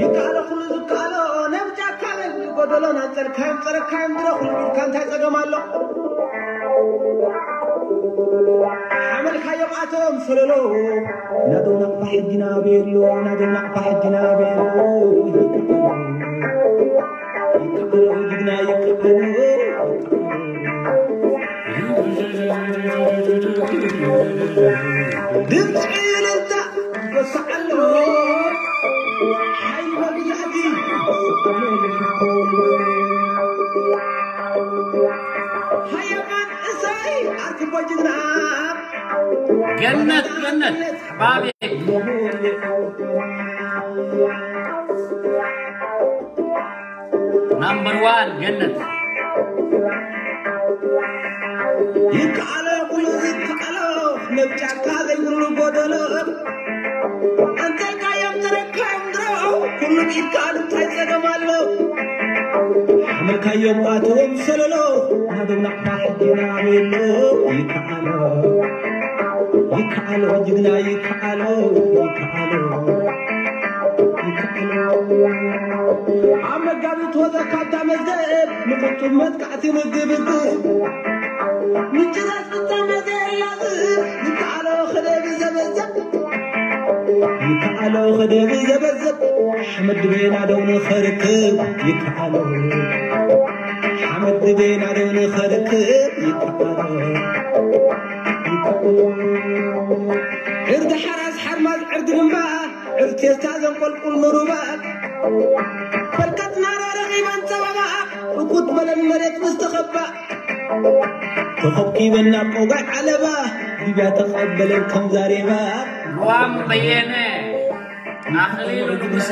ይካለኩን ዝካሎ ነብጫ ካለ ጎደሎን አንጸድካይም ጸረካይም ድረኩል ካንታይ ጸገማለሁ عملكايم أتوم سللو ندونا قفحد جنابيلو ندونا قفحد جنابيلو يكبرو جبنا يكبرو دمتعي ገነት ገነት ባቤል ናምበር ዋን ገነት። ይቃለ ሁሉ ይቃለ ነጫካ ዘይሁሉ ጎደለ አንተ ቃየም ተረካም ድረው ሁሉ ይቃል ታይዘደማለው መልካየም አቶም ሰለሎ አደምና ሐዲና ቤሎ ይቃለ ይካለው ጀግና ይካለው ይካለው አመጋብት ወዘካታ መዘብ ምቁቱ መጥቃት ምግብብ ምጭረት ብተመዘ ያዝ ይካለው ክደብ ዘበዘብ ይካለው ክደብ ዘበዘብ። ሓመድ ቤና ደው ንኽርክብ ይካለው ሓመድ ቤና ደው ንኽርክብ ይካለው ሓርማዝ ዕርዲ ድማ ዕርቴስታ ዘንቆልቁል ንሩባብ በርከትና ረረኺበን ፀበባ እኩት በለን መሬት ምስተኸባእ ተኸብኪበን ናብ ቆጋዕ ዓለባ ሊብያ ተቐበለን ከም ዛሬባ ሩዋም በየነ ኣኽሊሉ ንጉሰ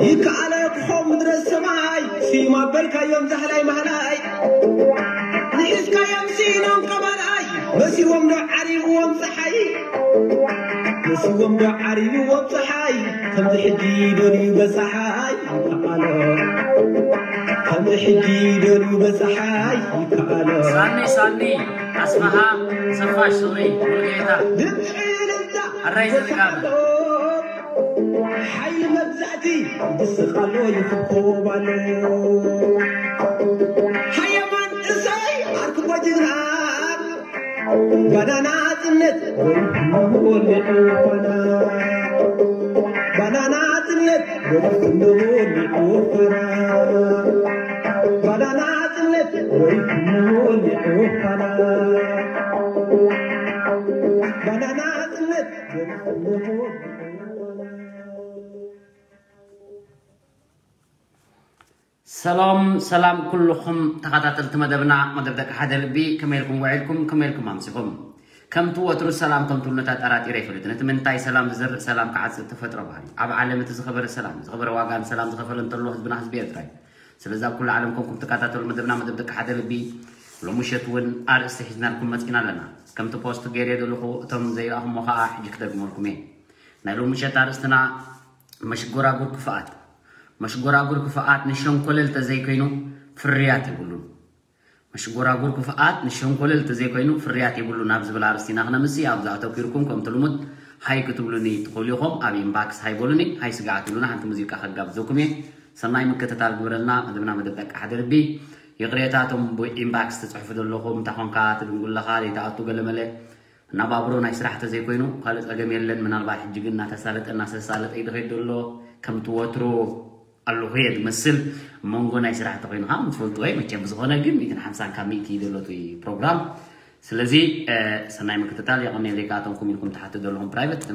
يكالك حوم درس سماي فيما بالك يوم زهلاي مهلاي نحسك يوم سينون كبراي مسيوم دو عريب وم صحاي مسيوم دو عريب وم صحاي كم تحدي دوني بصحاي حديد وبسحاي. تعالى سالني سالني أسمها سفاش سوري ولقيتها دمعي انت الرئيس الكامل حي مبزعتي دس قالولي في الطوبة حي من تسعي عركب وجهها بنانا عزنت والكنول يعوفنا بنانا عزنت والكنول يعوفنا سلام سلام كلكم. تقاتلت مدبنا مدبدك حدا لبي كما يلكم وعيلكم كميلكم أمسكم. كم توتر السلام كم تلنا تأرات إيري فلتنا من تاي سلام زر سلام كعاد ستفترة بهاي عب عالم تزخبر السلام زخبر واقع سلام زخبر انت الله حزبنا حزبية تراي. ዝኸፈለ እንተሎ ህዝብና ህዝቢ ኤርትራ እዩ ስለዚ ኣብ ኩሉ ዓለም ከምኩም ትከታተሉ መደብና መደብ ደቂ ሓደ ልቢ ሎሚ ምሸት እውን ኣርእስቲ ሒዝናልኩም መፂና ኣለና ከምቲ ፖስት ገይረ ዘለኹ እቶም ዘይረኣኹሞ ከዓ ሕጂ ክደግመልኩም እየ ናይ ሎሚ ምሸት ኣርእስትና መሽጎራጉር ክፍኣት መሽጎራጉር ክፍኣት ንሸንኮለል ተዘይኮይኑ ፍርያት ይብሉን መሽጎራጉር ክፍኣት ንሸንኮለል ተዘይኮይኑ ፍርያት ይብሉን ኣብ ዝብል ኣርስቲና ክነምሲ ኣብዛ ኣተኪርኩም ከምቲ ልሙድ ሃይ ክትብሉኒ ትኽእሉ ኢኹም ኣብ ኢምባክስ ሃይበሉኒ ሃይ ስጋዓት ይብሉና ሓንቲ ሙዚቃ ከጋብዘኩም እየ ሰናይ ምክትታል ግብረልና መደብና መደብ ጠቂ ሓደ ልቢ የቅሬታቶም ኢምባክስ ትፅሕፉ ዘለኹም እንታይ ኮንካ ትድንጉለካ ዘይተኣቱ ገለ መለ እናባብሮ ናይ ስራሕ ተዘይኮይኑ ካልእ ፀገም የለን ምናልባት ሕጂ ግን እናተሳለጠ እናተሳለጠ ይድኸይድ ዘሎ ከምቲ ወትሮ ኣለኹ እየ ዝመስል መንጎ ናይ ስራሕ ተኮይኑካ ምትፈልጡ ወይ መቸም ብዝኾነ ግን ሚትን ሓምሳን ካብ ሚእቲ ዘሎ እቲ ፕሮግራም ስለዚ ሰናይ ምክትታል የቐኒየ ዘይከኣተንኩም ኢልኩም ትሓቱ ዘለኹም ፕራይቬት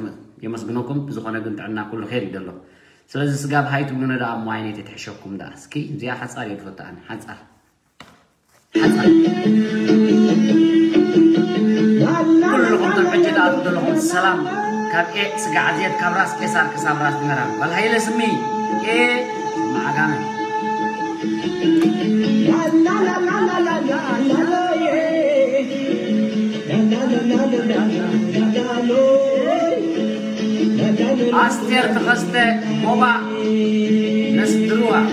የመስግነኩም ብዝኾነ ግን ጥዕና ኩሉ ኸይር እዩ ዘሎ ስለዚ ስጋብ ሃይት ብሉነ ዳ እሞ ዓይነት የተሕሸኩም ዳ እስኪ እዚኣ ሓፃር እየ ትፈታኒ ሓፃር ሓፃር ኩልኩም ትልሕጂ ትኣቱ ዘለኹም ሰላም ካብ ኤ ስጋዕ ዝየት ካብ ራስ ቄሳር ክሳብ ራስ ምዕራብ ባልሃይለ ስሚ ኤ ማዓጋመ ኣስቴር أستير تغسطة موبا. نسدروها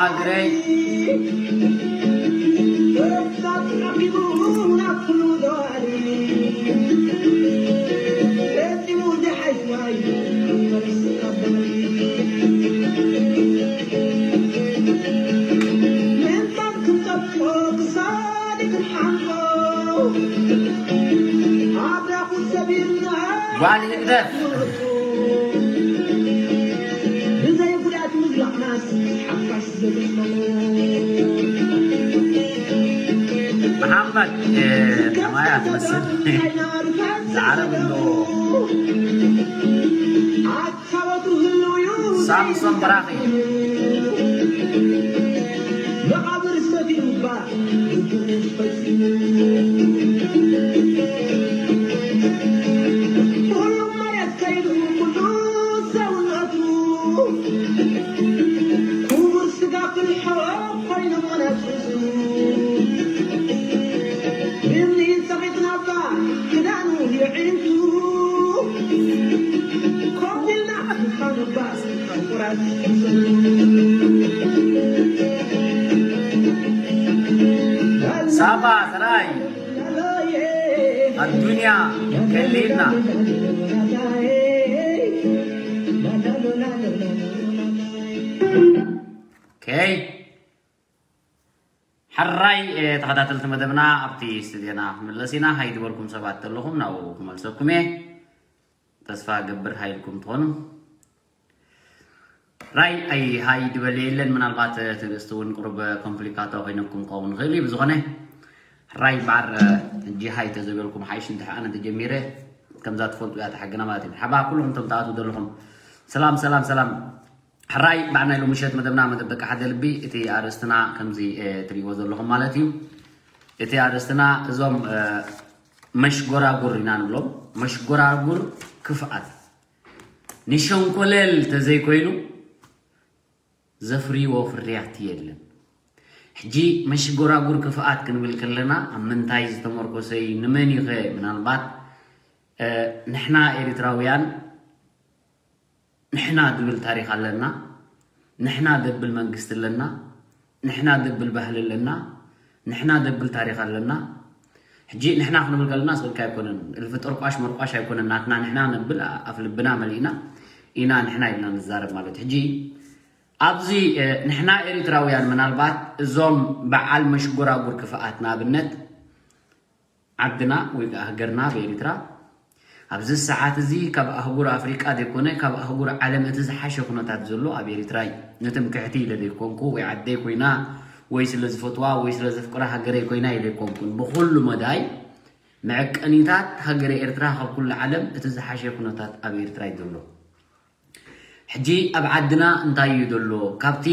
مع قراي وعلي الكتاب فكرك معايا هتمثل العالم إنه صعب براغي. لقد رسلت ተኸታተልቲ መደብና ኣብቲ ስትድዮና ክምለስ ኢና ሃይድበልኩም ሰባት ዘለኹም ናብኡ ክመልሰኩም እየ ተስፋ ገብር ሃይልኩም ትኾኑ ራይ ኣይ ሃይ ድበል የለን ምናልባት ትዕግስቲ እውን ቁርብ ኮምፕሊካቶ ኮይነኩም ክኸውን ክእል እዩ ብዝኾነ ራይ በዓር ሕጂ ሃይ ተዘበልኩም ሓይሽ እንትሓኣነ ተጀሚረ ከምዛ ትፈልጡ እያ ተሓግና ማለት እዩ ሓባ ኩሉም እቶም ተኣትዉ ዘለኹም ሰላም ሰላም ሰላም ሕራይ ባዕና ኢሉ ምሸት መደብና መደብ ደቂ ሓደ ልቢ እቲ ኣርእስትና ከምዚ ትሪእዎ ዘለኹም ማለት እዩ እቲ ኣርእስትና እዞም መሽጎራጉር ኢና ንብሎም መሽጎራጉር ክፍኣት ንሸንኮለል ተዘይኮይኑ ዘፍርይዎ ፍርያት የለን ሕጂ መሽጎራጉር ክፍኣት ክንብል ከለና ኣብ ምንታይ ዝተመርኮሰይ ንመን ይኸ ምናልባት ንሕና ኤርትራውያን ንሕና ድብል ታሪክ ኣለና ንሕና ደብል መንግስቲ ኣለና ንሕና ደብል ባህሊ ኣለና ንሕና ደብል ታሪክ ኣለና ሕጂ ንሕና ክንብል ከለና ስብልካ ኣይኮነን እልፊ ጠርቋሽ መርቋሽ ኣይኮነን ናትና ንሕና ነብል ኣፍ ልብና መሊእና ኢና ንሕና ኢልና ንዛረብ ማለት እዩ ሕጂ ኣብዚ ንሕና ኤርትራውያን ምናልባት እዞም በዓል መሽጎራጉር ክፍኣት ንኣብነት ዓድና ወይ ከዓ ሃገርና ብኤርትራ ኣብዚ ሰዓት እዚ ካብ ኣህጉር ኣፍሪቃ ዘይኮነ ካብ ኣህጉር ዓለም እቲ ዝሓሸ ኩነታት ዘሎ ኣብ ኤርትራ እዩ ንትምክሕቲ ኢለ ዘይኮንኩ ወይ ዓደይ ኮይና ወይ ስለ ዝፈትዋ ወይ ስለ ዘፍቅራ ሃገረይ ኮይና ኢለ ኣይኮንኩን ብኩሉ መዳይ መዐቀኒታት ሃገረ ኤርትራ ካብ ኩሉ ዓለም እቲ ዝሓሸ ኩነታት ኣብ ኤርትራ እዩ ዘሎ ሕጂ ኣብ ዓድና እንታይ እዩ ዘሎ ካብቲ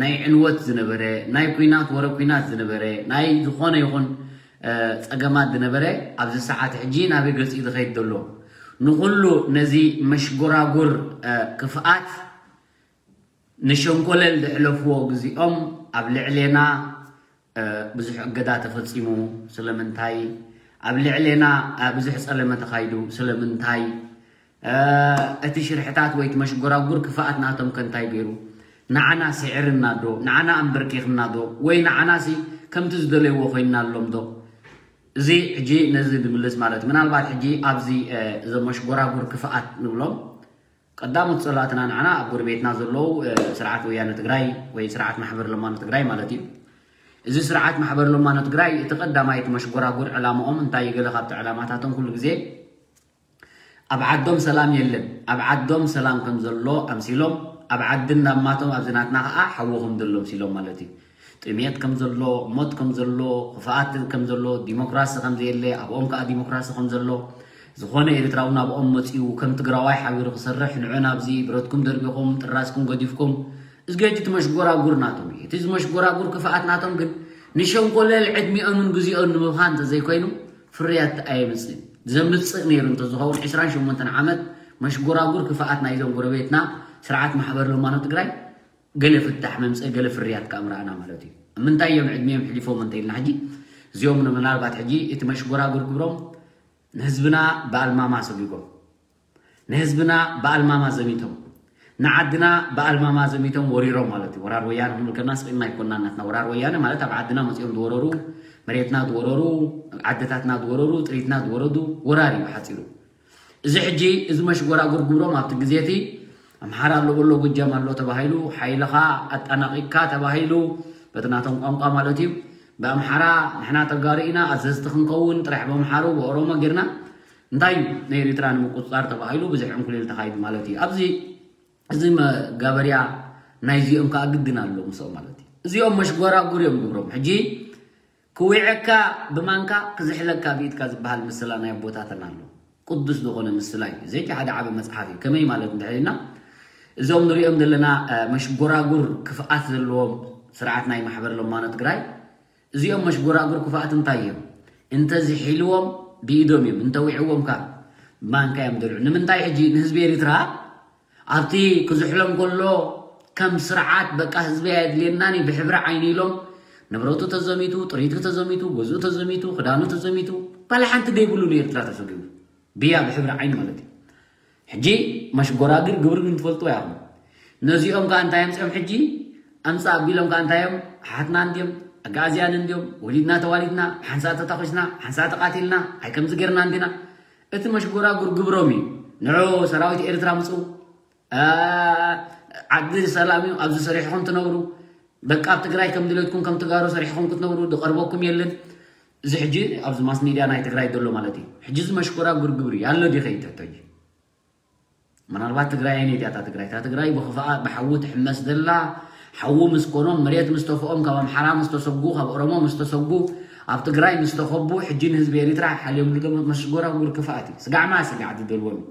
ናይ ዕንወት ዝነበረ ናይ ኩናት ወረ ኩናት ዝነበረ ናይ ዝኾነ ይኹን ፀገማት ዝነበረ ኣብዚ ሰዓት ሕጂ ናበይ ገፂ ዝኸይድ ዘሎ ንኩሉ ነዚ መሽጎራጉር ክፍኣት ንሸንኮለል ዘሕለፍዎ ግዜኦም ኣብ ልዕሌና ብዙሕ እገዳ ተፈፂሙ ስለምንታይ ኣብ ልዕሌና ብዙሕ ፀለመ ተኻይዱ ስለምንታይ እቲ ሽርሕታት ወይ እቲ መሽጎራጉር ክፍኣት ናቶም ከንታይ ገይሩ ንዓና ስዕርና ዶ ንዓና ኣንበርኪኽና ዶ ወይ ንዓናሲ ከምቲ ዝደለይዎ ኮይንና ኣሎም ዶ እዚ ሕጂ ነዚ ንምልስ ማለት እዩ ምናልባት ሕጂ ኣብዚ እዞም መሽጎራጉር ክፍኣት ንብሎም ቀዳሞት ፀላእትና ንዓና ኣብ ጎረቤትና ዘለው ስርዓት ወያነ ትግራይ ወይ ስርዓት ማሕበር ለማኖ ትግራይ ማለት እዩ እዚ ስርዓት ማሕበር ለማኖ ትግራይ እቲ ቀዳማይ እቲ መሽጎራጉር ዕላምኦም እንታይ ገለ ካብቲ ዕላማታቶም ኩሉ ግዜ ኣብ ዓዶም ሰላም የለን ኣብ ዓዶም ሰላም ከም ዘሎ ኣምሲሎም ኣብ ዓድን ናማቶም ኣብዚ ናትና ከዓ ሓወኹም ዘሎ ምሲሎም ማለት እዩ ጥሜት ከም ዘሎ ሞት ከም ዘሎ ክፍኣት ከም ዘሎ ዲሞክራሲ ከም ዘየለ ኣብኦም ከዓ ዲሞክራሲ ከም ዘሎ ዝኾነ ኤርትራዊ ናብኦም መፂኡ ከም ትግራዋይ ሓቢሩ ክሰርሕ ንዑ ናብዚ ብረትኩም ደርቢኹም ጥራስኩም ገዲፍኩም እዚገጅ እቲ መሽጎራጉር ናቶም እዩ እቲ መሽጎራጉር ክፍኣት ናቶም ግን ንሸንኮለል ዕድሚኦምን ግዜኦም ንምብኻን እንተዘይኮይኑ ፍርያት ኣየምፅእ ዘምፅእ ነይሩ እንተዝኸውን 28 ዓመት መሽጎራጉር ክፍኣት ናይዞም ጎረቤትና ስርዓት ማሕበር ልማኖ ትግራይ ገለ ፍታሕ መምፅእ ገለ ፍርያት ከዓ ምርኣና ማለት እዩ ምንታይ እዮም ዕድሚኦም ሕሊፎም እንተኢልና ሕጂ እዚኦም ምናልባት ሕጂ እቲ መሽጎራጉር ግብሮም ንህዝብና ብኣልማማ ሰጊጎም ንህዝብና ብኣልማማ ዘሚቶም ንዓድና ብኣልማማ ዘሚቶም ወሪሮም ማለት እዩ ወራር ወያነ ክንብል ከለና ስቂልና ይኮና ናትና ወራር ወያነ ማለት ኣብ ዓድና መፂኦም ዝወረሩ መሬትና ዝወረሩ ዓድታትና ዝወረሩ ጥሪትና ዝወረዱ ወራር እዩ ሓፂሩ እዚ ሕጂ እዚ መሽጎራጉር ግብሮም ኣብቲ ግዜ እቲ ኣምሓራ ኣሎ በሎ ጎጃም ኣሎ ተባሂሉ ሓይልኻ ኣጠናቂካ ተባሂሉ በቲ ናቶም ቋንቋ ማለት እዩ ብኣምሓራ ንሕና ተጋሩ ኢና ኣዘዝቲ ክንከውን ጥራሕ በኣምሓሩ ብኦሮሞ ጌርና እንታይ እዩ ናይ ኤርትራ ንምቁፅፃር ተባሂሉ ብዙሕ ዕንኩሌል ተኻይዱ ማለት እዩ ኣብዚ እዚ መጋበርያ ናይ እዚኦም ከዓ ግድን ኣሎ ምስኦም ማለት እዩ እዚኦም መሽጎራጉር እዮም ግብሮም ሕጂ ክውዕካ ብማንካ ክዝሕለካ ብኢትካ ዝበሃል ምስላ ናይ ኣቦታትና ኣሎ ቅዱስ ዝኾነ ምስላ እዩ እዚ ሓደ ዓበ መፅሓፍ እዩ ከመይ ማለት እንተሒልና እዞም ንሪኦም ዘለና መሽጎራጉር ክፍኣት ዘለዎም ስርዓት ናይ ማሕበር ለማኖ ትግራይ እዚኦም መሽጎራጉር ክፍኣት እንታይ እዮም እንተዝሒልዎም ብኢዶም እዮም እንተዊዕዎም ከዓ ብማንካ እዮም ደልዑ ንምንታይ ሕጂ ንህዝቢ ኤርትራ ኣብቲ ክዝሕሎም ከሎ ከም ስርዓት በቃ ህዝቢ ኣየድልየናኒ ብሕብሪ ዓይኒ ኢሎም ንብረቱ ተዘሚቱ ጥሪቱ ተዘሚቱ ገዝኡ ተዘሚቱ ክዳኑ ተዘሚቱ ባላ ሓንቲ ደይብሉ ንኤርትራ ተሰጊቡ ብያ ብሕብሪ ዓይኒ ማለት እዩ ሕጂ መሽጎራግር ግብሪ ግን ትፈልጡ ያኹም ነዚኦም ከዓ እንታይ ኣምፅኦም ሕጂ ኣምፃ ኣቢሎም ከዓ እንታይ እዮም ሓትና እንድዮም ኣጋእዝያን እንድዮም ወሊድና ተዋሊድና ሓንሳ ተታኺስና ሓንሳ ተቃቲልና ኣይ ከምዚ ጌርና እንዲና እቲ መሽጎራጉር ግብሮም እዩ ንዑ ሰራዊት ኤርትራ ምፁ ዓዲ ሰላም እዩ ኣብዚ ሰሪሕኹም ትነብሩ በቃ ኣብ ትግራይ ከም ድሌትኩም ከም ትጋሩ ሰሪሕኩም ክትነብሩ ዝቐርበኩም የለን እዚ ሕጂ ኣብዚ ማስ ሚድያ ናይ ትግራይ ዘሎ ማለት እዩ ሕጂ እዚ መሽኮራ ጉርግብሪ ኣሎ ዲ ከይትሕቶ እዩ ምናልባት ትግራይ ዓይነት እያ እታ ትግራይ እታ ትግራይ ብክፍኣ ብሓዊ ትሕመስ ዘላ ሓዊ ምስ ኮኖም መሬት ምስ ተፍኦም ካብ ኣምሓራ ምስ ተሰጉ ካብ ኦሮሞ ምስ ተሰጉ ኣብ ትግራይ ምስ ተኸቡ ሕጂ ንህዝቢ ኤርትራ ሓልዮም ዶ መሽጎራጉር ክፍኣት እዩ ስጋዕማ ስጋዓት ዝደልዎም እዩ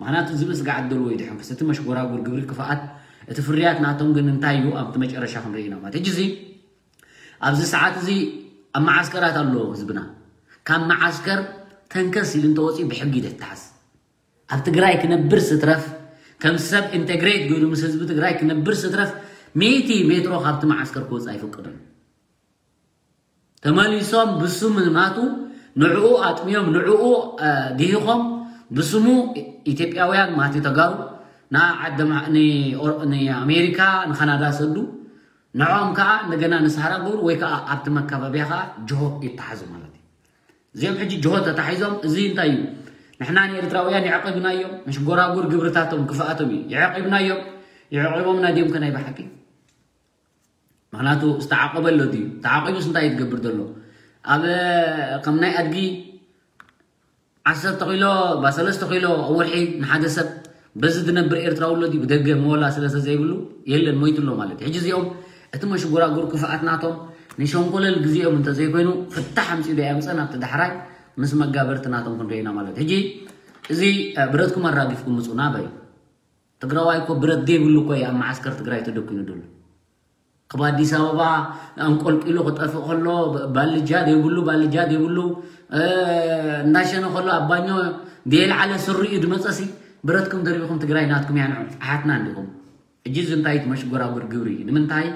ምክንያቱ እዚ ምስጋዓት ደልዎ እዩ ድሕንክስ እቲ መሽጎራጉር ግብሪ ክፍኣት እቲ ፍርያት ናቶም ግን እንታይ እዩ ኣብቲ መጨረሻ ክንርኢ ኢና ማለት ሕጂ እዚ ኣብዚ ሰዓት እዚ ኣብ መዓስከራት ኣለዎ ህዝብና ካብ መዓስከር ተንከስ ኢሉ እንተወፂኡ ብሕጊ ተተሓዝ ኣብ ትግራይ ክነብር ስትረፍ ከም ሰብ ኢንቴግሬት ገይሩ ምስ ህዝቢ ትግራይ ክነብር ስትረፍ ሜቲ ሜትሮ ካብቲ መዓስከር ክወፅእ ኣይፈቅድን ተመሊሶም ብስሙ ማቱ ንዕኡ ኣጥሚዮም ንዕኡ ድሂኾም ብስሙ ኢትዮጵያውያን ማቲ ተጋሩ ንኣሜሪካ ንካናዳ ሰዱ ንዖም ከዓ እንደገና ንሳሃራ ገብሩ ወይ ከዓ ኣብቲ መከባብያ ከዓ ጅሆ ይተሓዙ ማለት እዩ እዚኦም ሕጂ ጅሆ ተታሒዞም እዚ እንታይ እዩ ንሕና ንኤርትራውያን ይዕቂብናዮም መሽጎራጉር ግብርታቶም ክፍኣቶም እዩ ይዕቂብናዮም ይዕቂቦምና ድዮም ከናይ ብሓቂ ምክንያቱ ዝተዓቀበ ኣሎ ድዩ ተዓቂቡስ እንታይ እዩ ትገብር ዘሎ? ኣብ ከም ናይ ኣድጊ ዓሰርተ ኪሎ ባሰለስተ ኪሎ ወርሒ ንሓደ ሰብ በዚ ዝነብር ኤርትራዊ ሎ ድዩ ብደገ መወላ ስለሰ ዘይብሉ የለን ሞይቱሎ ማለት እዩ። ሕጂ እዚኦም እቲ መሽጎራጉር ክፍኣት ናቶም ንሸንኮለል ግዜኦም እንተዘይኮይኑ ፍታሕ ኣምፂኡ ዶ ኣምፀን ኣብቲ ዳሕራይ ምስ መጋበርቲ ናቶም ክንሪኦ ኢና ማለት ሕጂ እዚ ብረትኩም ኣራጊፍኩም ምፁና በይ ትግራዋይ እኮ ብረት ዘይብሉ እኮ ኣብ ማዓስከር ትግራይ ተደኪኑ ደሎ ካብ ኣዲስ ኣበባ እንቆልቂሉ ክጠፍእ ከሎ ባልጃ ዘይብሉ ባልጃ ዘይብሉ እንዳሸነ ከሎ ኣባኞ ደየልዓለ ስርኡ ድመፀሲ ብረትኩም ደሪብኩም ትግራይ ናትኩም ያንዑ ኣሓትና እንዲኹም ሕጂ እዚ እንታይ መሽጎራጉር ግብሪ እዩ ንምንታይ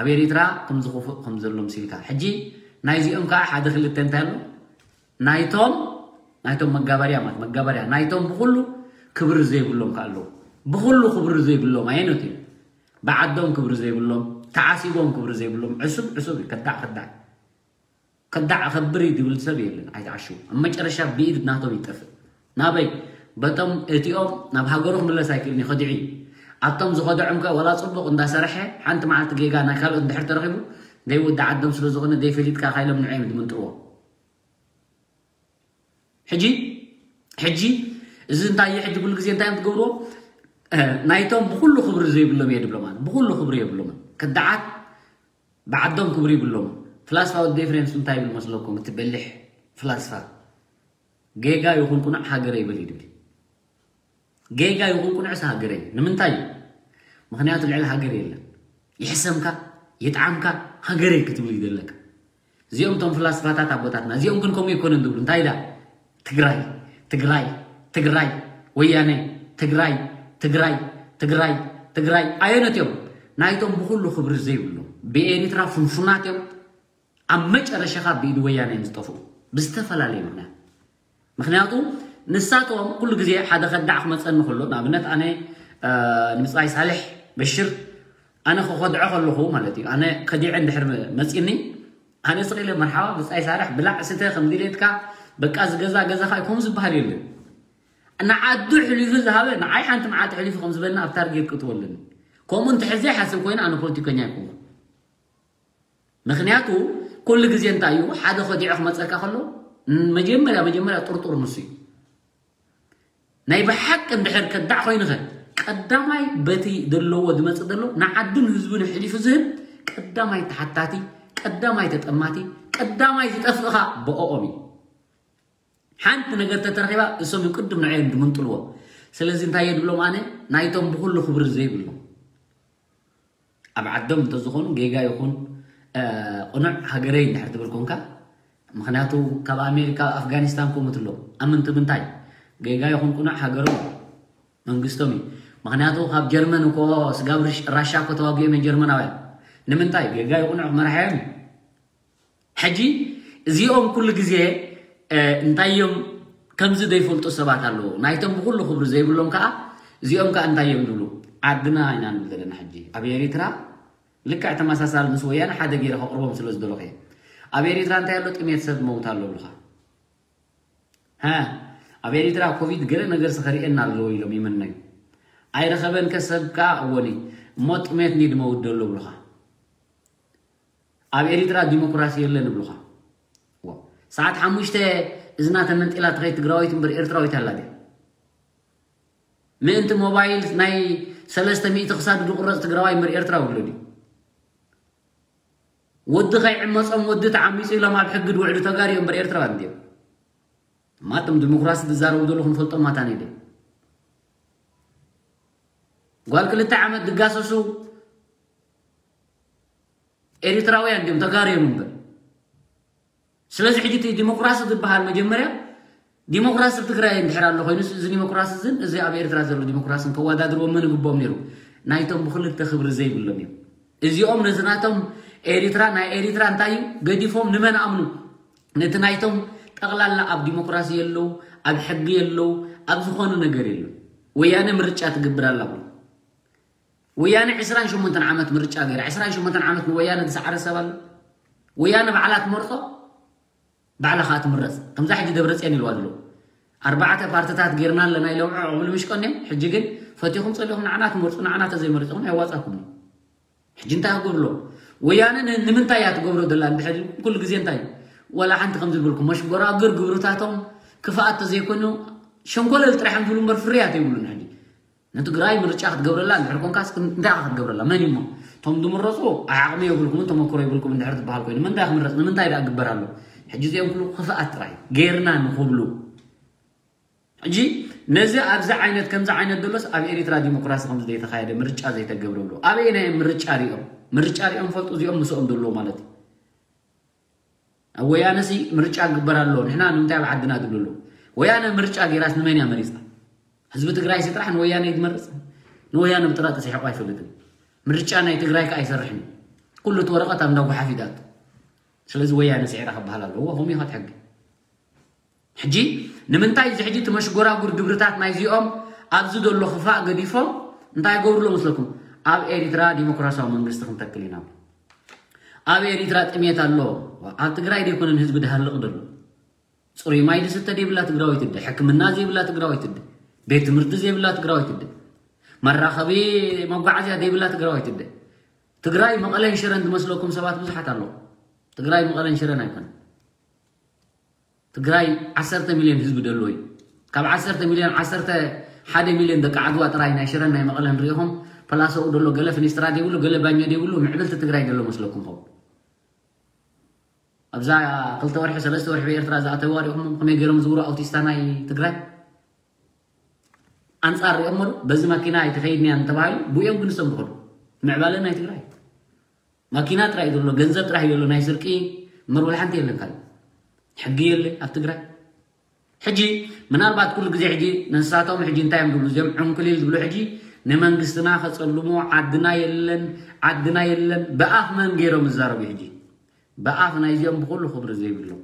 ኣብ ኤሪትራ ከም ዝኽፉእ ከም ዘሎ ምሲልካ ሕጂ ናይዚኦም ከዓ ሓደ ክልተ እንታይ ኣሎ ናይቶም ናይቶም መጋበርያ ማለት መጋበርያ ናይቶም ብኩሉ ክብሪ ዘይብሎም ከዓ ኣለዉ ብኩሉ ክብሪ ዘይብሎም ዓይነት እዩ ብዓዶም ክብሪ ዘይብሎም ተዓሲቦም ክብሪ ዘይብሎም ዕሱብ ዕሱብ እዩ ከዳዕ ከዳዕ ከዳዕ ከብር ዝብል ሰብ የለን ኣይተዓሽቡ ኣብ መጨረሻ ብኢድ ናቶም ይጠፍእ ናበይ በቶም እቲኦም ናብ ሃገሩ ክምለስ ኣይክእልን እዩ ከዲዑ ኣብቶም ዝኸድዖም ከ ወላ ፅቡቅ እንዳሰርሐ ሓንቲ መዓልቲ ጌጋ ናይ ካልኦት እንድሕር ተረኪቡ ዘይውዳዕ ዓዶም ስለ ዝኾነ ዘይፈሊጥካ ካይሎም ንዕዮም ድምንጥርዎ ሕጂ ሕጂ እዚ እንታይ እዩ ሕጂ ኩሉ ግዜ እንታይ እዮም ትገብርዎ ናይቶም ብኩሉ ክብሪ ዘይብሎም እየ ድብሎም ማለት ብኩሉ ክብሪ የብሎም كدعات بعدهم كبري بلوم فلاسفة والديفرنس انتاي بالمسلوكم تبلح فلاسفة جيجا يكون كنا حاجري بلي جيجا يكون كنا عس هاجري نمنتاي مخنيات العيل هاجري يلا يحسمك يطعمك هاجري كتبلي يدلك زيهم تم فلاسفة تاتا بوتاتنا زيهم كن كم يكون دبل انتاي دا تقراي تقراي تقراي ويانا تقراي تقراي تقراي تقراي ايونتيوم ናይቶም ብኩሉ ክብሪ ዘይብሎም ብኤሪትራ ፍንፉናት እዮም ኣብ መጨረሻ ካ ብኢድ ወያነ እዮም ዝጠፍኡ ብዝተፈላለየ ምክንያት ምክንያቱ ንሳቶም ኩሉ ግዜ ሓደ ከዳዕ ክመፀኒ ከሎ ንኣብነት ኣነ ንምፅራይ ሳልሕ በሽር ኣነ ክኸድዖ ከለኹ ማለት እዩ ኣነ ከዲዐ እንድሕር መፂኒ ኣነ ስቂለ መርሓባ ብፃይ ሳልሕ ብላዕ ስተ ከም ድሌትካ በቃ ዝገዛ ገዛኻ ከምኡ ዝበሃል የለን ንዓዱ ሕሊፉ ዝሃበ ንዓይ ሓንቲ መዓልቲ ሕሊፉ ከም ዝበልና ኣብ ታርጌት ቅትወለኒ ከምኡ እንትሕዘ ሓስብ ኮይኑ ኣነ ፖለቲከኛ ይኮኑ ምክንያቱ ኩሉ ግዜ እንታይ እዩ ሓደ ከዲዑ ክመፀካ ከሎ መጀመርያ መጀመርያ ጥርጡር ንሱ እዩ ናይ ብሓቂ እንድሕር ከዳዕ ኮይኑኸ ቀዳማይ በቲ ዘለዎ ዝመፅእ ዘሎ ንዓዱን ህዝቡን ሕሊፉ ዝህብ ቀዳማይ ተሓታቲ ቀዳማይ ተጠማቲ ቀዳማይ ዝጠፍእኻ ብኦኦም እዩ ሓንቲ ነገር ተተረኺባ እሶም ይቅድም ንዐዮም ድምንጥልዎ ስለዚ እንታይ የድብሎም ኣነ ናይቶም ብኩሉ ክብሪ ዘይብሎም ኣብ ዓዶም እንተዝኾኑ ጌጋ ይኹን ቁኑዕ ሃገረይ እንድሕር ትብል ኮንካ ምክንያቱ ካብ ኣሜሪካ ኣፍጋኒስታን ከምት ኣሎ ኣብ ምንቲ ምንታይ? ጌጋ ይኹን ቁኑዕ ሃገሮም መንግስቶም እዩ። ምክንያቱ ካብ ጀርመን እኮ ስጋብ ራሻ እኮ ተዋጊኦም እየ ጀርመናውያን። ንምንታይ? ጌጋ ይቁኑዕ ክመርሓዮም ሕጂ እዚኦም ኩሉ ግዜ እንታይ እዮም ከምዚ ዘይፈልጡ ሰባት ኣለዉ? ናይቶም ብኩሉ ክብሪ ዘይብሎም ከዓ እዚኦም ከዓ እንታይ እዮም ዝብሉ? ዓድና ኢና ንብል ዘለና ሕጂ ኣብ ኤሪትራ لكع تماساسال مس ويان حدا جيره قربهم سلوز دلوخي أبيري ترى أنت يلو تميت سد موت الله بلخا ها أبيري ترى كوفيد جرى نجر سخري إن الله يلو ميمن نج أي رخبن سب كا أولي موت ميت نيد موت دلو بلخا أبيري ترى ديمقراطية لنا بلخا ساعات حموشته إذا تمنت إلى تغيت جراويت مبر إرتراويت هلا دي من أنت موبايل سلست سلسة مية تخسر دقرة تجراوي مبر إرتراويت لودي ወዲ ከይዕመፆም ወዲ ተዓሚፁ ኢሎም ኣብ ሕጊ ድውዕሉ ተጋሪኦም እምበር ኤርትራ እንድዮም ማጥም ዲሞክራሲ ትዛረቡ ዘለኹም ፈልጦም ማታኒ ደ ጓል ክልተ ዓመት ድጋሰሱ ኤሪትራውያን ድዮም ተጋሪዮም እምበር ስለዚ ሕጂ እቲ ዲሞክራሲ ዝበሃል መጀመርያ ዲሞክራሲ ኣብ ትግራይ እንድሕር ኣሎ ኮይኑ እዚ ዲሞክራሲ እዝን እዚ ኣብ ኤርትራ ዘሎ ዲሞክራሲን ከወዳድርዎ ምን ግቦም ነይሩ ናይቶም ብክልተ ክብሪ ዘይብሎም እዮም እዚኦም ነዚ ናቶም ኤሪትራ ናይ ኤሪትራ እንታይ እዩ ገዲፎም ንመን ኣምኑ ነቲ ናይቶም ጠቕላላ ኣብ ዲሞክራሲ የለው ኣብ ሕጊ የለው ኣብ ዝኾነ ነገር የለው ወያነ ምርጫ ትግብር ኣላ ብሎ ወያነ 28 ዓመት ምርጫ ገይራ 28 ዓመት ንወያነ ዝሰዓረ ሰብ ኣሎ ወያነ ባዕላ ትመርፆ ባዕላ ከዓ ትምረፅ ከምዛ ሕጂ ደብረፅዮን ኢልዋ ዘሎ ኣርባዕተ ፓርትታት ጌርና ኣለና ኢሎም ዕሙሉ ምሽቆን እዮም ሕጂ ግን ፈቲኹም ፀሊኹም ንዓና ትመርፁ ንዓና ተዘይመረፅኹም ኣይዋፃኩም ሕጂ እንታይ ክገብርሎ ወያነ ንምንታይ እያ ትገብሮ ዘላ እንድሕር ኩሉ ግዜ እንታይ ወላ ሓንቲ ከም ዝብልኩም መሽጎራግር ግብርታቶም ክፍኣት ተዘይኮኑ ሸንኮለል ጥራሕም ዝብሉ እምበር ፍርያት ይብሉን ሕጂ ንትግራይ ምርጫ ክትገብረላ እንድሕር ኮንካስ እንታይ ካ ክትገብረላ መን እሞ እቶም ዝምረፁ ዓቕሚ የብልኩምን ተመክሮ የብልኩም እንድሕር ትበሃል ኮይኑ ምንታይ ክምረፅ ንምንታይ ዳ ግበር ኣሎ ሕጂ እዚኦም ኩሉ ክፍኣት ጥራይ ጌርና ንክብሉ ሕጂ ነዚ ኣብዚ ዓይነት ከምዚ ዓይነት ደሎስ ኣብ ኤሪትራ ዲሞክራሲ ከም ዘይተካየደ ምርጫ ዘይተገብረሉ ኣበይ ናይ ምርጫ ሪኦም ምርጫ ሪኦም ፈልጡ እዚኦም ምስኦም ዘለዎ ማለት እዩ ኣብ ወያነሲ ምርጫ ግበር ኣሎ ንሕና ንምንታይ ኣብ ዓድና ዝብልሉ ወያነ ምርጫ ጌራስ ንመን እያ መሪፃ ህዝቢ ትግራይ ሲ ጥራሕ ንወያነ ይትመርፅ ንወያነ ብጥራ ተሰሒቁ ኣይፈልጥን ምርጫ ናይ ትግራይ ከዓ ኣይሰርሕን ኩሉ እቲ ወረቐት ኣብ እንዳጓሓፍ ይዳቱ ስለዚ ወያነ ስዒራ ክበሃል ኣለዎ ከምኡ ኢኻ ትሕጊ ሕጂ ንምንታይ እዚ ሕጂ እቲ መሽጎራጉር ግብርታት ናይ እዚኦም ኣብዚ ዘሎ ክፋእ ገዲፎም እንታይ ገብርሎ መስለኩም ኣብ ኤሪትራ ዲሞክራሲያዊ መንግስቲ ክንተክል ኢና ኣብ ኤሪትራ ጥሜት ኣሎ ኣብ ትግራይ ዘይኮነን ህዝቢ ድሃልቕ ደሎ ፅሩይ ማይ ድስተ ዘይብላ ትግራዊት እደ ሕክምና ዘይብላ ትግራዊት እደ ቤት ትምህርቲ ዘይብላ ትግራዊት እደ መራኸቢ መጓዓዝያ ዘይብላ ትግራዊት እደ ትግራይ መቐለን ሽረን ዝመስለኩም ሰባት ብዙሓት ኣለዉ ትግራይ መቐለን ሽረን ኣይኮነን ትግራይ 10 ሚልዮን ህዝቢ ደሎ እዩ ካብ 10 ሚልዮን 1 ሓደ ሚልዮን ደቂ ዓድዋ ጥራይ ናይ ሽረን ናይ መቐለ ንሪኢኹም ፕላስኡ ደሎ ገለ ፍኒስትራ ደይብሉ ገለ ባኞ ደይብሉ ምዕብልቲ ትግራይ ደሎ መስለኩም ኸው ኣብዛ ክልተ ወርሒ ሰለስተ ወርሒ ብኤርትራ ዝኣተዋ ሪኢኹም ከመይ ገይሮም ዝብሩ ኣውቲስታ ናይ ትግራይ ኣንፃር ሪኦም ዶ በዚ መኪና ኣይተኸይድንያ እንተባሂሉ ብኦም ግን ዝሰም ክኸዱ ምዕባለ ናይ ትግራይ መኪና ጥራይ ዘሎ ገንዘብ ጥራሕ ዘሎ ናይ ስርቂ መርበል ሓንቲ የለን ካልእ ሕጊ የለ ኣብ ትግራይ ሕጂ ምናልባት ኩሉ ግዜ ሕጂ ንንስሳቶም ሕጂ እንታይ እዮም ዝብሉ እዚኦም ዕንኩሊል ዝብሉ ሕጂ ንመንግስትና ከፀልሙ ዓድና የለን ዓድና የለን ብኣፍ መን ገይሮም ዝዛረቡ ሕጂ ብኣፍ ናይ እዚኦም ብኩሉ ክብሪ ዘይብሎም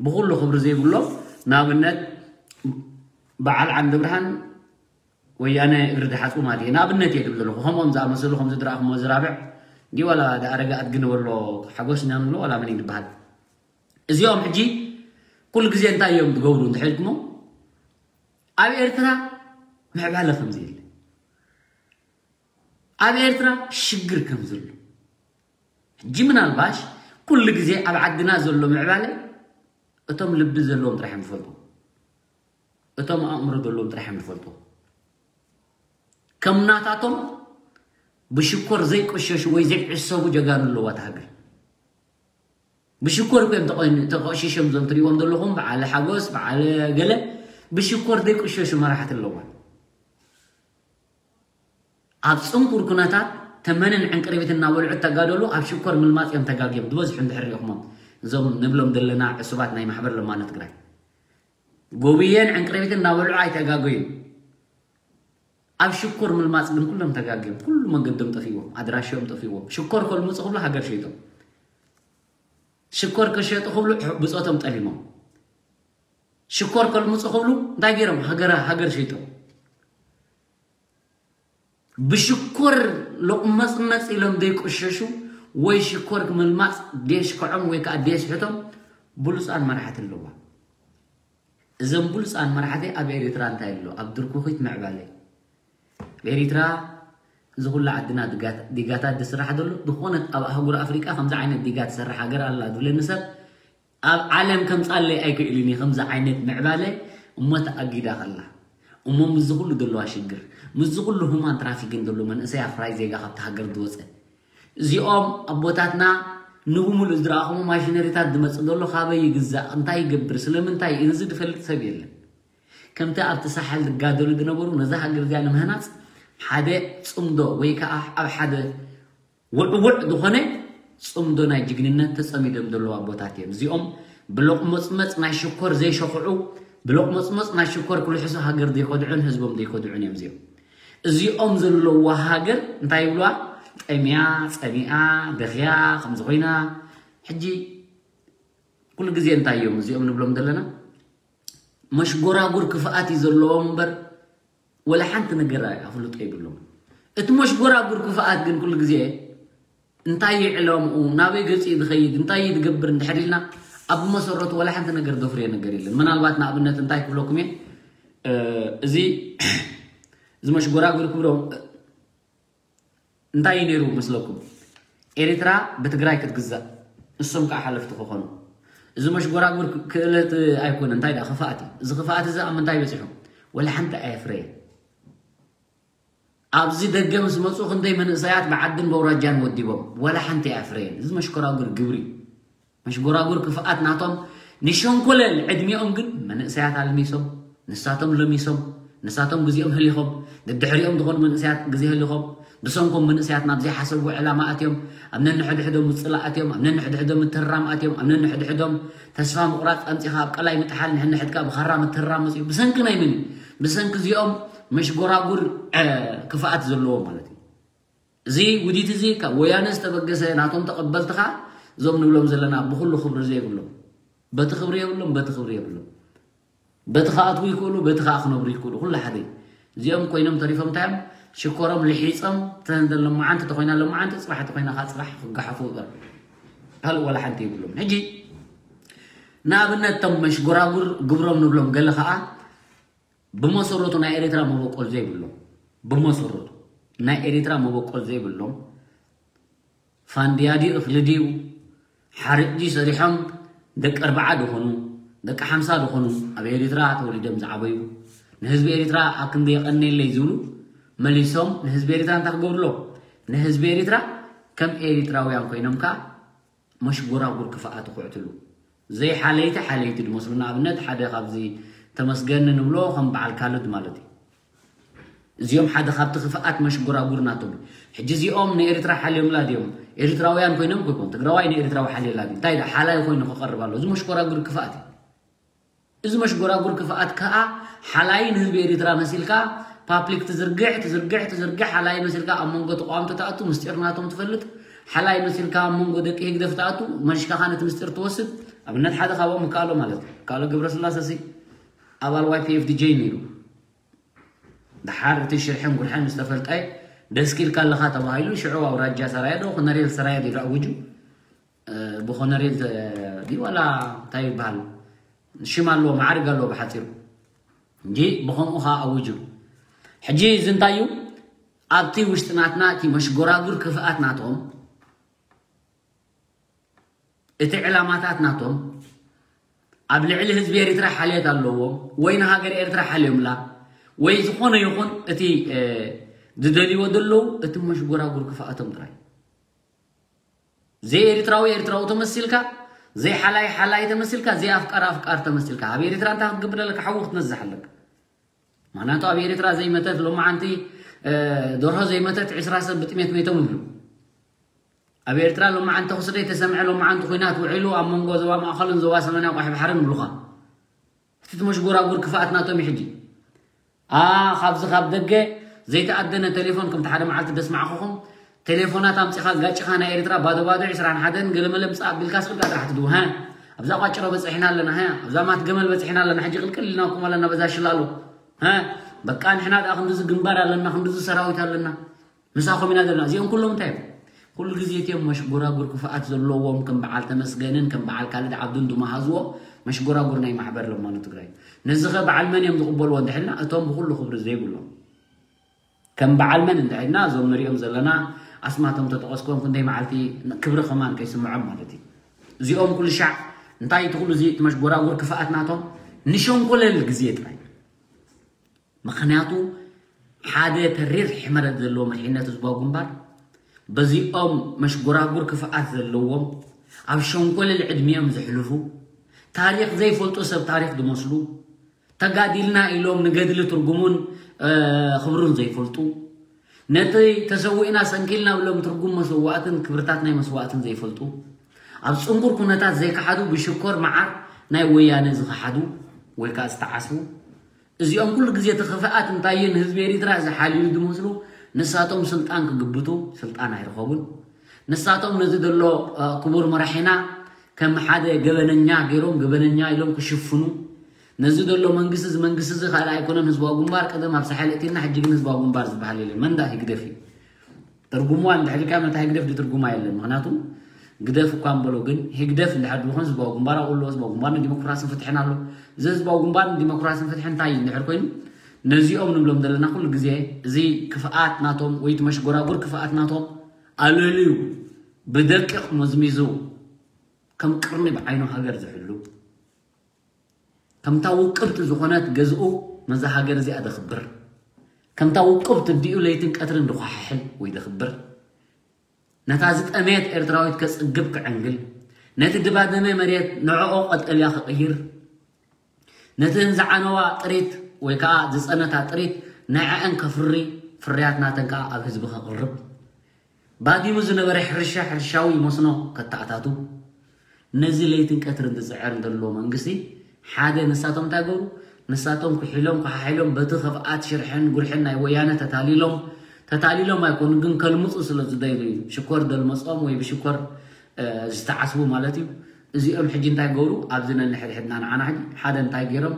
ብኩሉ ክብሪ ዘይብሎም ንኣብነት በዓል ዓንዲ ብርሃን ወያነ እግሪ ድሓፁ ማለት እዩ ንኣብነት እየ ድብል ዘለኹ ከምኦም ዝኣመሰሉ ከምዚ ድረኣኹሞ ዝራብዕ ዲ ዋላ ዳኣረጋእት ግንበሎ ሓጎስ ኢና ንብሎ ዋላ መን ይድበሃል እዚኦም ሕጂ ኩሉ ግዜ እንታይ እዮም ትገብሩ እንተሒልኩሞ ኣብ ኤርትራ ምዕባለ ከምዚ የለ ኣብ ኤርትራ ሽግር ከም ዘሎ ሕጂ ምናልባሽ ኩሉ ግዜ ኣብ ዓድና ዘሎ ምዕባለ እቶም ልቢ ዘለዎም ጥራሕ እዮም ዝፈልጡ እቶም ኣእምሮ ዘለዎም ጥራሕ እዮም ዝፈልጡ ከም ናታቶም ብሽኮር ዘይቆሸሹ ወይ ዘይዕሰቡ ጀጋኑ ኣለዋ ተሃገር ብሽኮር ኮይም ተቆሽሾም ዞም ትሪእዎም ዘለኹም በዓለ ሓጎስ በዓለ ገለ ብሽኮር ዘይቆሸሹ መራሕቲ ኣለዋ ኣብ ፅንኩር ኩነታት ተመንን ዕንቅርቢት እናበልዑ ተጋደሉ ኣብ ሽኮር ምልማፅ እዮም ተጋጊዮም ዝበዝሑ እንድሕር ሪኢኹሞም እዞም ንብሎም ዘለና ዕሱባት ናይ ማሕበር ለማነ ትግራይ ጎብየን ዕንቅርቢት እናበልዑ ኣይተጋገዩም ኣብ ሽኮር ምልማፅ ግን ኩሎም ተጋጊዮም ኩሉ መንገዶም ጠፊዎም ኣድራሽኦም ጠፊዎም ሽኮር ከልምፁ ክብሉ ሃገር ሸይጦም ሽኮር ከሸጡ ክብሉ ብፆቶም ጠሊሞም ሽኮር ከልምፁ ክብሉ እንታይ ገይሮም ሃገር ሃገር ሸይጦም ብሽኮር ልቕመፅመፅ ኢሎም ዘይቆሸሹ ወይ ሽኮር ምልማፅ ደሽክዖም ወይ ከዓ ደስሕቶም ብሉፃን መራሕቲ ኣለዋ እዞም ብሉፃን መራሕቲ ኣብ ኤርትራ እንታይ ኣሎ ኣብ ድርኩኺት ምዕባለ ብኤርትራ እዚ ኩሉ ዓድና ዲጋታት ዝስራሕ ዘሎ ዝኾነት ኣብ ኣህጉር ኣፍሪቃ ከምዚ ዓይነት ዲጋ ትሰርሕ ሃገር ኣላ ዝብለኒ ሰብ ኣብ ዓለም ከምፃለይ ኣይክእልን እየ ከምዚ ዓይነት ምዕባለ እሞ ተኣጊዳ ከላ እሞ ምዝ ኩሉ ዘለዋ ሽግር ምዝ ኩሉ ሁማን ትራፊክን ዘሎ መንእሰይ ኣፍራይ ዜጋ ካብቲ ሃገር ዝወፀ እዚኦም ኣቦታትና ንብሙሉእ ዝረኣኹሞ ማሽነሪታት ዝመፅእ ዘሎ ካበይ ይግዛእ እንታይ ይገብር ስለምንታይ እዚ ዝፈልጥ ሰብ የለን ከምቲ ኣብቲ ሳሓል ዝጋደሉ ዝነበሩ ነዛ ሃገር እዚኣ ንምህናፅ ሓደ ፅምዶ ወይ ከዓ ኣብ ሓደ ውዕውዕ ዝኾነ ፅምዶ ናይ ጅግንነት ተፀሚዶም ዘለዉ ኣቦታት እዮም እዚኦም ብሎቕመፅመፅ ናይ ሽኮር ዘይሸኽዑ ብሎቕመፅመፅ ናይ ሽኮር ክልሕሱ ሃገር ዘይኮድዑን ህዝቦም ዘይኮድዑን እዮም እዚኦም እዚኦም ዘለዋ ሃገር እንታይ ይብልዋ ጠሚያ ፀሚኣ ደኽያ ከምዚ ኮይና ሕጂ ኩሉ ግዜ እንታይ እዮም እዚኦም ንብሎም ዘለና መሽጎራጉር ክፍኣት እዩ ዘለዎም እምበር ወላ ሓንቲ ነገር ኣፍልጦ ይብሎም እቲ መሽጎራጉር ክፍኣት ግን ኩሉ ግዜ እንታይ ይዕለምኡ ናበይ ገፂ ዝኸይድ እንታይ ዝገብር እንድሕር ኢልና ኣብ መሰረቱ ወላ ሓንቲ ነገር ዘፍርዮ ነገር የለን ምናልባት ንኣብነት እንታይ ክብለኩም እየ እዚ እዚ መሽጎራጉር ክብሎም እንታይ እዩ ነይሩ መስለኩም ኤርትራ ብትግራይ ክትግዛእ ንሶም ከዓ ሓለፍቲ ክኾኑ እዚ መሽጎራጉር ክእለት ኣይኮነ እንታይ ዳ ክፍኣት እዩ እዚ ክፍኣት እዚ ኣብ ምንታይ በፂሑ ወላ ሓንቲ ኣየፍረየ أبزي دقم سمسو خندي من إسايات معدن بوراجان وديبهم ولا حنتي عفرين إذ مشكورا قر قبري مشكورا قر كفاءات ناتهم نشون كل عدميهم قن من إسايات على الميسهم نساتهم لميسهم نساتهم قزيهم هليهم دبدحريهم دخل من إسايات قزي هليهم بسنكم من إسايات نابزي حسبوا علاماتهم أمنا نحد حدهم مصلاءاتهم أمنا نحد حدهم التراماتهم أمنا نحد حدهم تسفى مقرات أمتي خاب قلاي متحال نحن نحد كاب خرام الترام بسنكنا يمني بسنك ام መሽጎራጉር ክፍኣት ዘለዎም ማለት እዩ እዚ ውዲት እዚ ካብ ወያነ ዝተበገሰ ናቶም ተቐበልትኻ እዞም ንብሎም ዘለና ብኩሉ ክብሪ ዘይብሎም በቲ ክብሪ የብሎም በቲ ክብሪ የብሎም በቲ ከኣትዉ ይክእሉ በቲ ከዓ ክነብሩ ይክእሉ ኩሉ ሓደ እዚኦም ኮይኖም ተሪፎም እንታይ እዮም ሽኮሮም ልሒፆም ተሎመዓንቲ ተኮይና ሎመዓንቲ ፅባሕ ተኮይና ካ ፅባሕ ክጋሓፉ በር ካልእ ወላ ሓንቲ ይብሎም ሕጂ ንኣብነት ቶም መሽጎራጉር ግብሮም ንብሎም ገለ ከዓ ብመሰረቱ ናይ ኤርትራ መበቆል ዘይብሎም ብመሰረቱ ናይ ኤርትራ መበቆል ዘይብሎም ፋንድያ ድዩ እኽሊ ድዩ ሓርጭ ሰሪሖም ደቂ ኣርባዓ ድኾኑ ደቂ ሓምሳ ድኾኑ ኣብ ኤርትራ ተወሊዶም ዝዓበዩ ንህዝቢ ኤርትራ ኣብ ክንደይ የቐነየለይ ዝብሉ መሊሶም ንህዝቢ ኤርትራ እንታይ ክገብርሎ ንህዝቢ ኤርትራ ከም ኤርትራውያን ኮይኖም ከዓ መሽጎራጉር ክፍኣት ክዕትሉ ዘይ ሓለይቲ ሓለይቲ ድመስሉ ንኣብነት ሓደ ካብዚ ተመስገን ንብሎ ከም በዓል ካልኦት ማለት እዩ እዚኦም ሓደ ካብቲ ክፍኣት መሽጎራጉር ናቶም ሕጂ እዚኦም ንኤርትራ ሓልዮምላ ድዮም ኤርትራውያን ኮይኖም ኮይኮን ትግራዋይ ንኤርትራዊ ሓልየላ ድዩ እንታይ ሓላይ ኮይኑ ክቐርብ ኣሎ እዚ መሽጎራጉር ክፍኣት እዩ እዚ መሽጎራጉር ክፍኣት ከዓ ሓላይ ንህዝቢ ኤርትራ መሲልካ ፓብሊክ ትዝርግሕ ትዝርግሕ ትዝርግሕ ሓላይ መሲልካ ኣብ መንጎ ተቋምቲ ተኣቱ ምስጢር ናቶም ትፈልጥ ሓላይ መሲልካ ኣብ መንጎ ደቂ ህግደፍ ተኣቱ መሽካ ኻ ነቲ ምስጢር ትወስድ ኣብነት ሓደ ካብኦም ካሎ ማለት እዩ ካሎ ገብረስላሴ ኣባል ዋይ ፒኤፍ ዲጄ ነይሩ ድሓር እቲ ሽርሕን ጉርሐን ዝተፈልጣይ ደስ ኪልካ ኣለካ ተባሂሉ ሽዑ ኣውራጃ ሰራያ ዶ ኮነሬል ሰራያ ዲሉ ኣውጁ ብኮነሬል ዲ ዋላ እንታይ ይበሃል ሽም ኣለዎ ማዕርግ ኣለዎ ብሓፂሩ እንጂ ብከምኡ ካ ኣውጁ ሕጂ እዚ እንታይ እዩ ኣብቲ ውሽጢ ናትና እቲ መሽጎራጉር ክፍኣት ናቶም እቲ ዕላማታት ናቶም ኣብ ልዕሊ ህዝቢ ኤርትራ ሓልየት ኣለዎም ወይ ንሃገር ኤርትራ ሓልዮምላ ወይ ዝኾነ ይኹን እቲ ዝደልይዎ ዘለዉ እቲ መሽጎራጉር ክፍኣቶም ጥራይ ዘይ ኤርትራዊ ኤርትራዊ ተመሲልካ ዘይ ሓላይ ሓላይ ተመሲልካ ዘይ ኣፍቃር ኣፍቃር ተመሲልካ ኣብ ኤርትራ እንታይ ክትገብር ኣለካ ሓዊ ክትነዝሕ ኣለካ ምክንያቱ ኣብ ኤርትራ ዘይመተት ሎማዓንቲ ደርሆ ዘይመተት ዕስራ ሰብ ብጥሜት ሜቶም ይብሉ ኣብ ኤርትራ ሎማዓንቲ ክስደይ ተሰምዐ ሎማዓንቲ ኩናት ውዒሉ ኣብ መንጎ ዞባ ማእኸልን ዞባ ሰሜናዊ ቋሒ ባሕርን ይብሉኻ እቲ መሽጎራጉር ክፍኣት ናቶም እዩ ሕጂ ካብዚ ካብ ደገ ዘይተኣደነ ቴሌፎን ከምቲ ሓደ መዓልቲ ደስማዕኹኹም ቴሌፎናት ኣምፂኻ ጋጭኻ ናይ ኤርትራ ባዶ ባዶ ዒስራን ሓደን ገለመለ ምፃእ ኣቢልካ ስቅልካ ጥራሕ ትድቡ ሃ ኣብዛ ቋጭሮ በፂሕና ኣለና ሃ ኣብዛ ማት ገመል በፂሕና ኣለና ሕጂ ቅልቅል ኢልናኩም ኣለና በዛ ሽላሎ በቃ ንሕና ዳ ክንዲዚ ግንባር ኣለና ክንዲዚ ሰራዊት ኣለና ምሳኹም ኢና ዘለና እዚኦም ኩሎም እንታይ كل جزيتهم مشجورا جوركو فقط زلوهم كم بعال تمسجنن كم بعال كالد عبدون دو مهزوا مشجورا جورنا يمحبر لما نتقرأ نزغ بعال من يمد قبل وندحنا أتوم بقول له خبر زي بقولهم كم بعال من دحنا زوم نريهم زلنا أسمعتهم تتقاسكم كن دايم عالتي كبر خمان كيسمعهم مالتي. زيهم كل شعب نتاي تقول زيت مش جورا جور فقط ناتهم. نشون كل الجزيت معي مخناتو حادة ترير مرد زلوا ملحينة تزبوا جنبار بزي أم مش قراقور كفاءات ذلوهم عبشون كل العدميهم زحلفو تاريخ زي فلتو سب تاريخ دمسلو تقاديلنا إلوم نقادل ترقمون آه خبرون زي فلتو نتي تسوئنا سنكيلنا ولوم ترقم مسواتن كبرتاتنا مسواتن زي فلتو عبس انقر كنتات زي كحادو بشكر معار ناي ويانا زي كحادو ويكا استعاسو استعسو ازيهم كل قزية خفاءات انتاين هزبيري ترازي حالي دمسلو ንሳቶም ስልጣን ክግብቱ ስልጣን ኣይረኸቡን ንሳቶም ነዚ ዘሎ ክቡር መራሒና ከም ሓደ ገበነኛ ገይሮም ገበነኛ ኢሎም ክሽፍኑ ነዚ ዘሎ መንግስቲ እዚ መንግስቲ እዚ ካልእ ኣይኮነን ህዝባዊ ግንባር ቀደም ኣብ ሳሓል እቲና ሕጂ ግን ህዝባዊ ግንባር ዝበሃል የለን መንዳ ህግደፍ እዩ ትርጉምዋ እንድሕሪካ ነታ ህግደፍ ድትርጉማ የለን ምክንያቱ ግደፍ እኳ ንበሎ ግን ህግደፍ እንድሕር ድኾን ህዝባዊ ግንባር ኣብሎ ህዝባዊ ግንባር ንዲሞክራስን ፍትሕን ኣሎ እዚ ህዝባዊ ግንባር ንዲሞክራስን ፍትሕን እንታይ እንድሕር ኮይኑ ነዚኦም ንብሎም ዘለና ኩሉ ግዜ እዚ ክፍኣት ናቶም ወይ እቲ መሽጎራጉር ክፍኣት ናቶም ኣለልዩ ብደቂቕ መዝሚዙ ከም ቅርኒ ብዓይኑ ሃገር ዝሕሉ ከምታ ውቅብቲ ዝኾነት ገዝኡ ነዛ ሃገር እዚኣ ዘኽብር ከምታ ውቅብቲ ድኡ ለይትን ቀትርን ድኳሓሕል ወይ ዘኽብር ነታ ዝጠመየት ኤርትራዊት ከፅግብ ክዕንግል ነቲ ድባደመ መሬት ንዕኦ ቀጠልያ ክቕይር ነቲ ዝዓነዋ ጥሪት ወይ ከዓ ዝፀነታ ጥሪት ንዕአን ከፍሪ ፍርያት ናተን ከዓ ኣብ ህዝቢ ከቕርብ ባዲሙ ዝነበረ ሕርሻ ሕርሻዊ መስኖ ከተኣታቱ ነዚ ለይትን ቀትርን ዝፅዕር ዘሎ መንግስቲ ሓደ ንሳቶም እንታይ ገሩ ንሳቶም ኩሒሎም ክሓሒሎም በቲ ክፍኣት ሽርሕን ጉርሕን ናይ ወያነ ተታሊሎም ተታሊሎም ኣይኮኑ ግን ከልምፁ ስለ ዝደይሉ እዩ ሽኮር ደልመፆም ወይ ብሽኮር ዝተዓስቡ ማለት እዩ እዚኦም ሕጂ እንታይ ገብሩ ኣብዚ ነንሕድሕድና ንዓና ሕጂ ሓደ እንታይ ገይሮም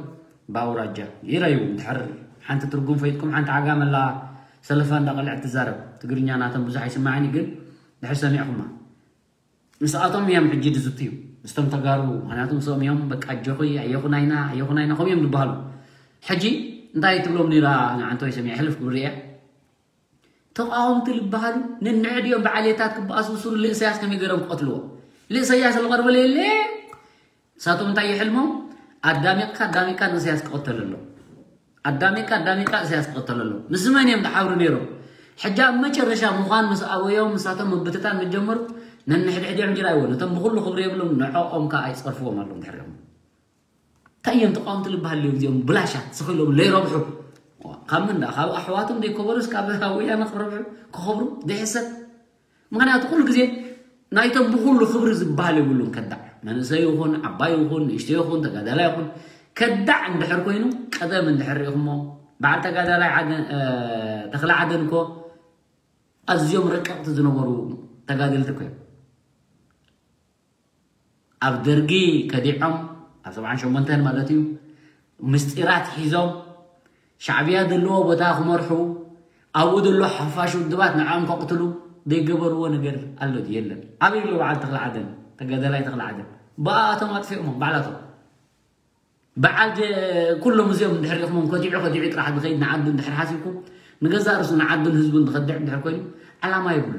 بأوراجة يرايو تحر حنت ترجم فيتكم حنت عقام الله. سلفان دقلع تزارب تقرني أنا تم بزح يسمعني قل دحر سمعهما مسأتهم يوم حجي دزتيو. استم تقارو. أنا تم سوم يوم بك أجوي أيقنا هنا أيقنا هنا خم يوم نبهلو حجي نتاي تقولون نرا أنا عن توي حلف قرية تقاوم تلبهلو ننعد يوم بعليتات كبأس وصول لإنسياس كم يقرب قتلوه. لإنسياس الغرب ليه ليه ساتهم تاي حلمهم. ኣዳሚቕካ ኣዳሚቕካ ንእሰያስ ክቐተል ኣሎ ኣዳሚቕካ ኣዳሚቕካ እሰያስ ክቐተል ኣሎ ምስ መን እዮም ዝሓብሩ ነይሮም ሕጂ ኣብ መጨረሻ ምዃን ምስ ኣበዮም ንሳቶም ምብትታን መጀመሩ ነንሕድሕድዮም ጅራ ይወ ነቶም ብኩሉ ክብሪ የብሎም ንዕኦም ከዓ ኣይፀርፍዎም ኣሎም ድሕሪኦም እንታይ እዮም ተቃወምቲ ዝበሃል እዮም እዚኦም ብላሻት ስኽሎም ዘይረብሑ ካብ ምንዳ ካብ ኣሕዋቶም ዘይከበሩስ ካብ ወያነ ክረብሑ ክኸብሩ ዘይሕሰብ ምክንያቱ ኩሉ ግዜ ናይቶም ብኩሉ ክብሪ ዝበሃል የብሉን ከዳዕ መንእሰይ ይኹን ዓባይ ይኹን ንእሽቶ ይኹን ተጋዳላይ ይኹን ከዳዕ እንድሕር ኮይኑ ቀደም እንድሕር ሪኢኹሞ በዓል ተጋዳላይ ተኽለ ዓደን እኮ ኣዝዮም ረቀቕቲ ዝነበሩ ተጋደልቲ ኮይኖም ኣብ ደርጊ ከዲዖም ኣብ 78 ማለት እዩ ምስጢራት ሒዞም ሻዕብያ ዘለዎ ቦታ ክመርሑ ኣብኡ ዘሎ ሓፋሽ ውድባት ንዖም ከቕትሉ ዘይገበርዎ ነገር ኣሎ የለን ኣበይ ኢሉ በዓል ተኽለ ዓደን ተጋዳላይ ተኽለ ዓደን ብኣቶም ኣጥፊኦሞም ባዕላቶም በዓል ኩሎም እዚኦም እንድሕር ኢኹሞም ከዲዑ ከዲዑ ጥራሕ ዝኸይድ ንዓዱ እንድሕር ሓሲብኩም ንገዛ ርእሱ ንዓዱን ህዝቡን ዝኸድዕ እንድሕር ኮይኑ ዓላማ ይብሉ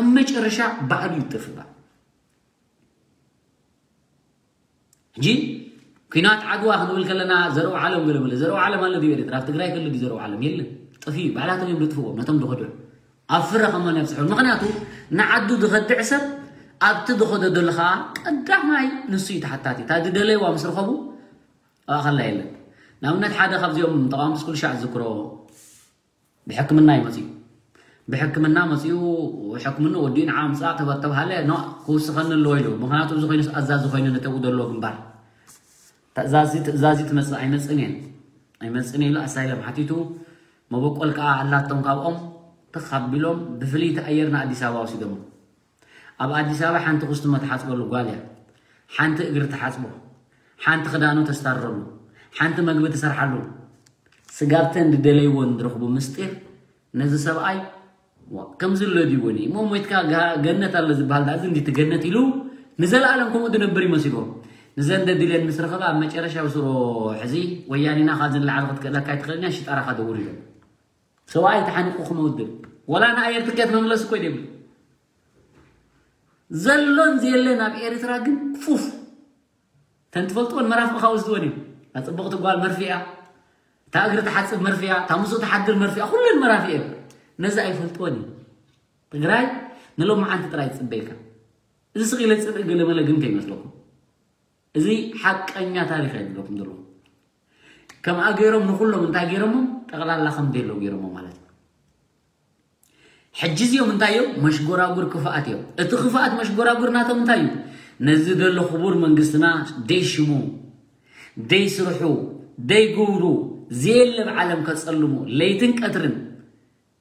ኣብ መጨረሻ ባዕሉ ይጥፍእ ሕጂ ኩናት ዓድዋ ክንብል ከለና ዘረው ዓለም ገለ መለ ዘረው ዓለም ኣሎ ድዩ ኤርትራ ኣብ ትግራይ ክልል ዘረው ዓለም የለን ጥፊ እዩ ባዕላቶም እዮም ዝጥፍዎም ነቶም ዝኸድዑ ኣብ ፍረ ከመን የብፅሑ ምክንያቱ ንዓዱ ዝኸድዕ ሰብ ኣብቲ ዝኸዶ ዘሎ ከዓ ቀዳማይ ንሱ እዩ ተሓታቲ እታ ዝደለይዋ ምስ ረኸቡ ኣኸላ የለን ንኣብነት ሓደ ካብዚኦም ተቃዋምቲ ስኩል ሻዕ ዝክሮ ብሕክምና ይመፅኡ ብሕክምና መፅኡ ሕክምና ወዲኡ ንዓ ምፃእ ተባሃለ ክውስኸኒ ኣለዎ ኢሉ ምክንያቱ እዚ ኮይኑ ኣዛዚ ኮይኑ ነተው ዘሎ ግንባር ትእዛዚ ትእዛዚ ትመፅእ ኣይመፅን እየን ኣይመፅን ኢሉ ኣሳይለም ሓቲቱ መበቆል ከዓ ኣላቶም ካብኦም ተኻቢሎም ብፍልይቲ ኣየርና ኣዲስ ኣበባ ወሲዶሞ ኣብ ኣዲስ ኣበባ ሓንቲ ክስቱመ ተሓፅበሉ ጓል እያ ሓንቲ እግሪ ተሓፅቦ ሓንቲ ክዳኑ ተስታረሉ ሓንቲ መግቢ ትሰርሓሉ ስጋብተን ዝደለይዎን ዝረኽቡ ምስጢር ነዚ ሰብኣይ ከምዚ ሎ ድይዎኒ እሞ ሞይትካ ገነት ኣሎ ዝበሃል ዳዚ እንዲ ትገነት ኢሉ ንዘለኣለም ከምኡ ዝነብር ይመሲሎም ንዘን ደዲለን ምስ ረኸባ ኣብ መጨረሻ ውስሮ ሕዚ ወያኒና ካብ ዝንላዓል ክትክእለካ ይትኽእልኛ ሽጣራካ ደውር ኢሎም ሰብኣይ ተሓኒቁ ክመውድብ ወላ ንኣየር ትኬት መምለስ እኮ ይደብል زلون زيلنا بإريترا جن فوف تنتفلتوا المراف بخاوز دوني أطبق تقول مرفيا تأجر تحسب مرفيا تمسو تحدر مرفيا كل المرافيا نزا يفلتوني تقراي نلوم معانت تراي تبيكا إذا سقيلت صدق قال ملا جن كي لكم إذا حق أنيا تاريخ لكم دلو كم أجيرهم نقول لهم أنت أجيرهم تقلال لخم ديلو جيرهم مالتي حجز يوم انتايو مشغورا غور كفاءات يو اتخفاءات مشغورا غور من تايو نزيد دل خبور من منغستنا دي شمو دي سرحو دي قورو اللي بعلم كتسلمو ليتن كترن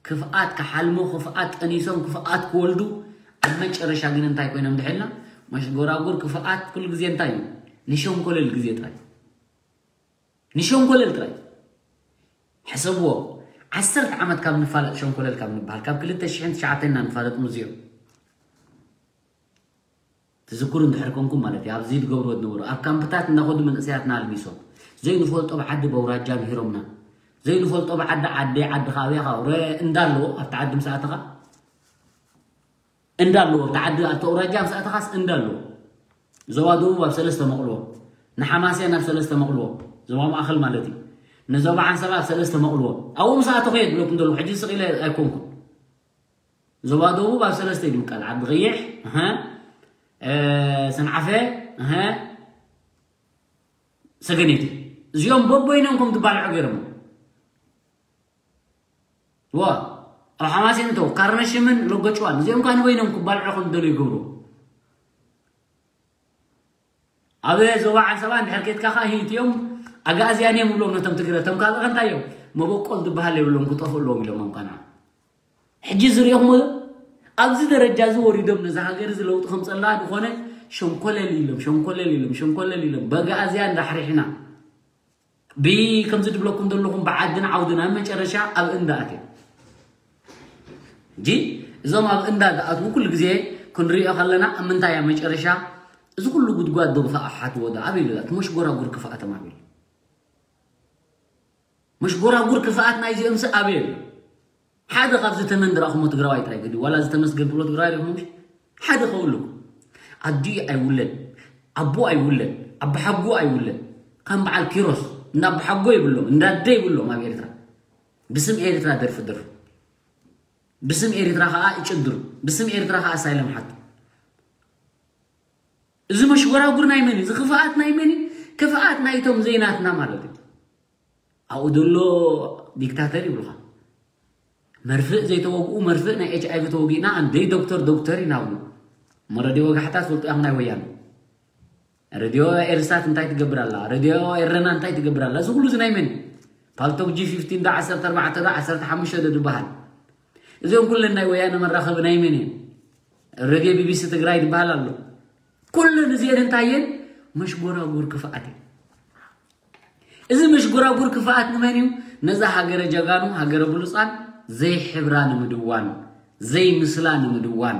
كفاءات كحلمو خفاءات انيسون كفاءات كولدو اما چرشا گن انتاي كوينم دحلنا مشغورا غور كفاءات كل قزي انتايو نشون كل القزي تراي نشون كل التراي حسبوه ዓሰርተ ዓመት ካብ ንፋለጥ ሸንኮለል ካብ ንበሃል ካብ 209 ና ንፋለጥ ሙዚዮም ትዝክሩ እንድሕር ኮንኩም ማለት እዩ ኣብዚ ዝገብርዎ ዝነበሩ ኣብ ካምፕታት እናኸዱ መንእሰያትና ኣልሚሶም ዘይንፈልጦ ብዓዲ በውራጃ ምሂሮምና ዘይንፈልጦ ብዓዲ ዓደይ ዓዲ ካበያ ካብ እንዳለዎ ኣብቲ ዓዲ ምስኣትኻ እንዳለዎ ኣብቲ ዓዲ ኣብቲ ኣውራጃ ምስኣትኻስ እንዳለዎ ዞባ ደቡብ ኣብ ሰለስተ መቕልዎ ንሓማስያን ኣብ ሰለስተ መቕልዎ ዞባ ማእኸል ማለት እዩ ንዞባ ዓንሰባ ኣብ ሰለስተ መቕልዎ ኣብኡ ምስኣተ ኮየ ድብለኩም ዘለኹ ሕጂ ስቂለ ኣይኮንኩን ዞባ ደቡብ ኣብ ሰለስተ ይድምቃል ዓዲ ቀይሕ ሰንዓፈ ሰገኔት እዚኦም በቦይኖም ከም ትባልዑ ገይሮሞ ዋ ኣብ ሓማሴን እንተው ካርነሽምን ለጎጭዋን እዚኦም ካ ንበይኖም ክባልዑ ከም ደልዩ ይገብሩ ኣብ ዞባ ዓንሰባ እንድሕር ኬትካ ኸ ሂትዮም ኣጋእዝያን እዮም ብሎም ነቶም ትግረ እቶም ካልእ እንታይ እዮም መበቆል ዝበሃል የብሎም ክጠፍኡ ኣለዎም ኢሎም ምኳና ሕጂ ዝሪኦኹም ኣብዚ ደረጃ እዚ ወሪዶም ነዚ ሃገር እዚ ለውጢ ከምፀላ ዝኾነ ሸንኮለል ኢሎም ሸንኮለል ኢሎም ሸንኮለል ኢሎም በጋእዝያ እንዳሕሪሕና ብከምዚ ድብለኩም ዘለኹም ብዓድን ዓውድን ኣብ መጨረሻ ኣብ እንዳ ኣትዮ እንጂ እዞም ኣብ እንዳ ዝኣትዉ ኩሉ ግዜ ክንሪኦ ከለና ኣብ ምንታይ ኣብ መጨረሻ እዚ ኩሉ ጉድጓድ ደግፋ ሓትዎ ዶ ኣበይ ኢሉ መሽጎራጉር ክፍኣቶም ኣበይ መሽጎራጉር ክፍኣት ናይ እዚኦም ስ ኣበይ ኣሎ ሓደ ካብዚ ተመን ዝረእኹሞ ትግራዋይ ጥራይ ገዲ ዋላ ዝተመስገን ብሎ ትግራዋይ ረኹም ሓደ ከውልኩ ኣዲኡ ኣይውለን ኣቦ ኣይውለን ኣባሓጎ ኣይውለን ከም በዓል ኪሮስ እንዳ ኣባሓጎ ይብሎም እንዳደ ይብሎም ኣብ ኤርትራ ብስም ኤርትራ ደርፊ ደርፉ ብስም ኤርትራ ከዓ ይጭድሩ ብስም ኤርትራ ከዓ ኣሳይለም ሓቱ እዚ መሽጎራጉር ናይ መን እዚ ክፍኣት ናይ መን ክፍኣት ናይቶም ዘይናትና ማለት እዩ ኣብኡ ዘሎ ዲክታተር ይብሉኻ መርፍእ ዘይተወግኡ መርፍእ ናይ ኤች ኣይቪ ተወጊእና እንደይ ዶክተር ዶክተር ይናብሉ መረድዮ ወጋሕታት ፈልጡ ያኹም ናይ ወያኑ ረድዮ ኤርሳት እንታይ ትገብር ኣላ ረድዮ ኤረና እንታይ ትገብር ኣላ እዚ ኩሉ እዚ ናይ መን ፓልቶክ ጂ 15 ዳ 14 ዳ 15 ዶ ዝበሃል እዚኦም ኩለን ናይ ወያነ መራኸቢ ናይ መን እየን ረድዮ ቢቢሲ ትግራይ ዝበሃል ኣሎ ኩለን እዚአን እንታየን መሽጎራጉር ክፍኣት እዩ እዚ መሽጎራጉር ክፍኣት ንመን እዩ? ነዛ ሃገረ ጀጋኑ ሃገረ ብሉፃን ዘይሕብራ ንምድዋን ዘይምስላ ንምድዋን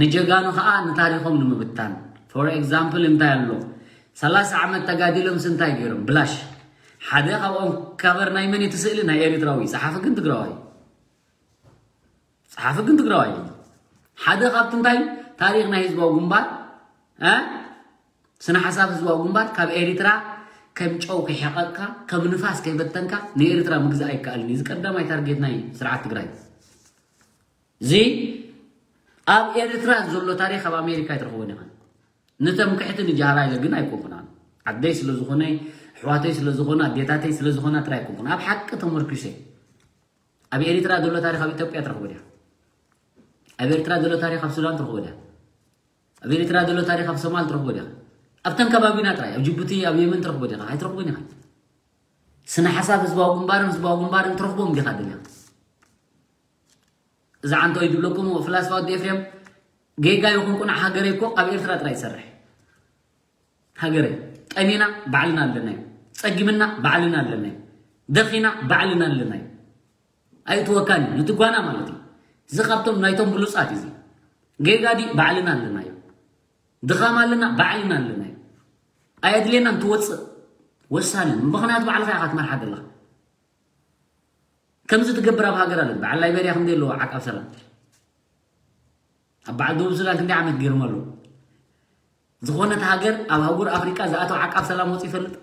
ንጀጋኑ ከዓ ንታሪኾም ንምብታን። ፎር ኤግዛምፕል እንታይ ኣሎ? ሰላሳ ዓመት ተጋዲሎም ስንታይ ገይሮም? ብላሽ። ሓደ ካብኦም ካበር ናይ መን እቲ ናይ ኤርትራዊ። ፀሓፊ ግን ትግራዋይ። ፀሓፊ ግን ትግራዋይ። ሓደ ካብቲ እንታይ ታሪክ ናይ ህዝባዊ ግንባር ስነ ሓሳብ ህዝባዊ ግንባር ካብ ኤርትራ كم شو كحقك كم نفاس كم بتنك نير ترى مجزاي كالني زكر دم ما تارجت ناي سرعة تجري زي أب إير ترى زول تاريخ أب أمريكا يترخونه نتم كحت نجارة إلى جنا يكون عن عدي سلو زخونه حواتي سلو زخونه ديتاتي سلو زخونه ترى يكون أب حق تمر كشة أبي إيرترا زلوا تاريخ أبي تبي يترخونه إير ترى زول تاريخ أب سودان يترخونه أب إير ترى زول تاريخ أب سومال ترخونه ኣብተን ከባቢና ጥራይ ኣብ ጅቡቲ ኣብ የመን ትረኽቦ ዲኻ ኣይትረኽቦን ኢኻ ስነ ሓሳብ ህዝባዊ ግንባርን ህዝባዊ ግንባርን ትረኽቦም ዲኻ ድልያ እዛ ዓንተ ወይ ድብለኩም ፍላስፋ ወዲ ኤፍሬም ጌጋ ይኹን ቁናዕ ሃገረይ እኮ ኣብ ኤርትራ ጥራይ ይሰርሕ ሃገረይ ጠኒና ባዕልና ኣለና እዩ ፀጊምና ባዕልና ኣለና እዩ ደኺና ባዕልና ኣለና እዩ ኣይትወካን እዩ ንትጓና ማለት እዩ እዚ ካብቶም ናይቶም ብሉፃት እዚ ጌጋዲ ባዕልና ኣለና እዩ ድኻም ኣለና ባዕልና ኣለና እዩ ኣየድልየና እንትወፅእ ወሳኒ ምክንያቱ ባዕልካ ኢኻ ትመርሓ ዘለካ ከምዚ ትገብር ኣብ ሃገር ኣለ በዓል ላይቤርያ ክንደይ ኣለዎ ዓቃብ ሰላም ኣብ በዓል ደቡብ ሱዳን ክንደይ ዓመት ገይሮም ኣለዎ ዝኾነት ሃገር ኣብ ሃጉር ኣፍሪቃ ዝኣተው ዓቃብ ሰላም ወፂ ይፈልጥ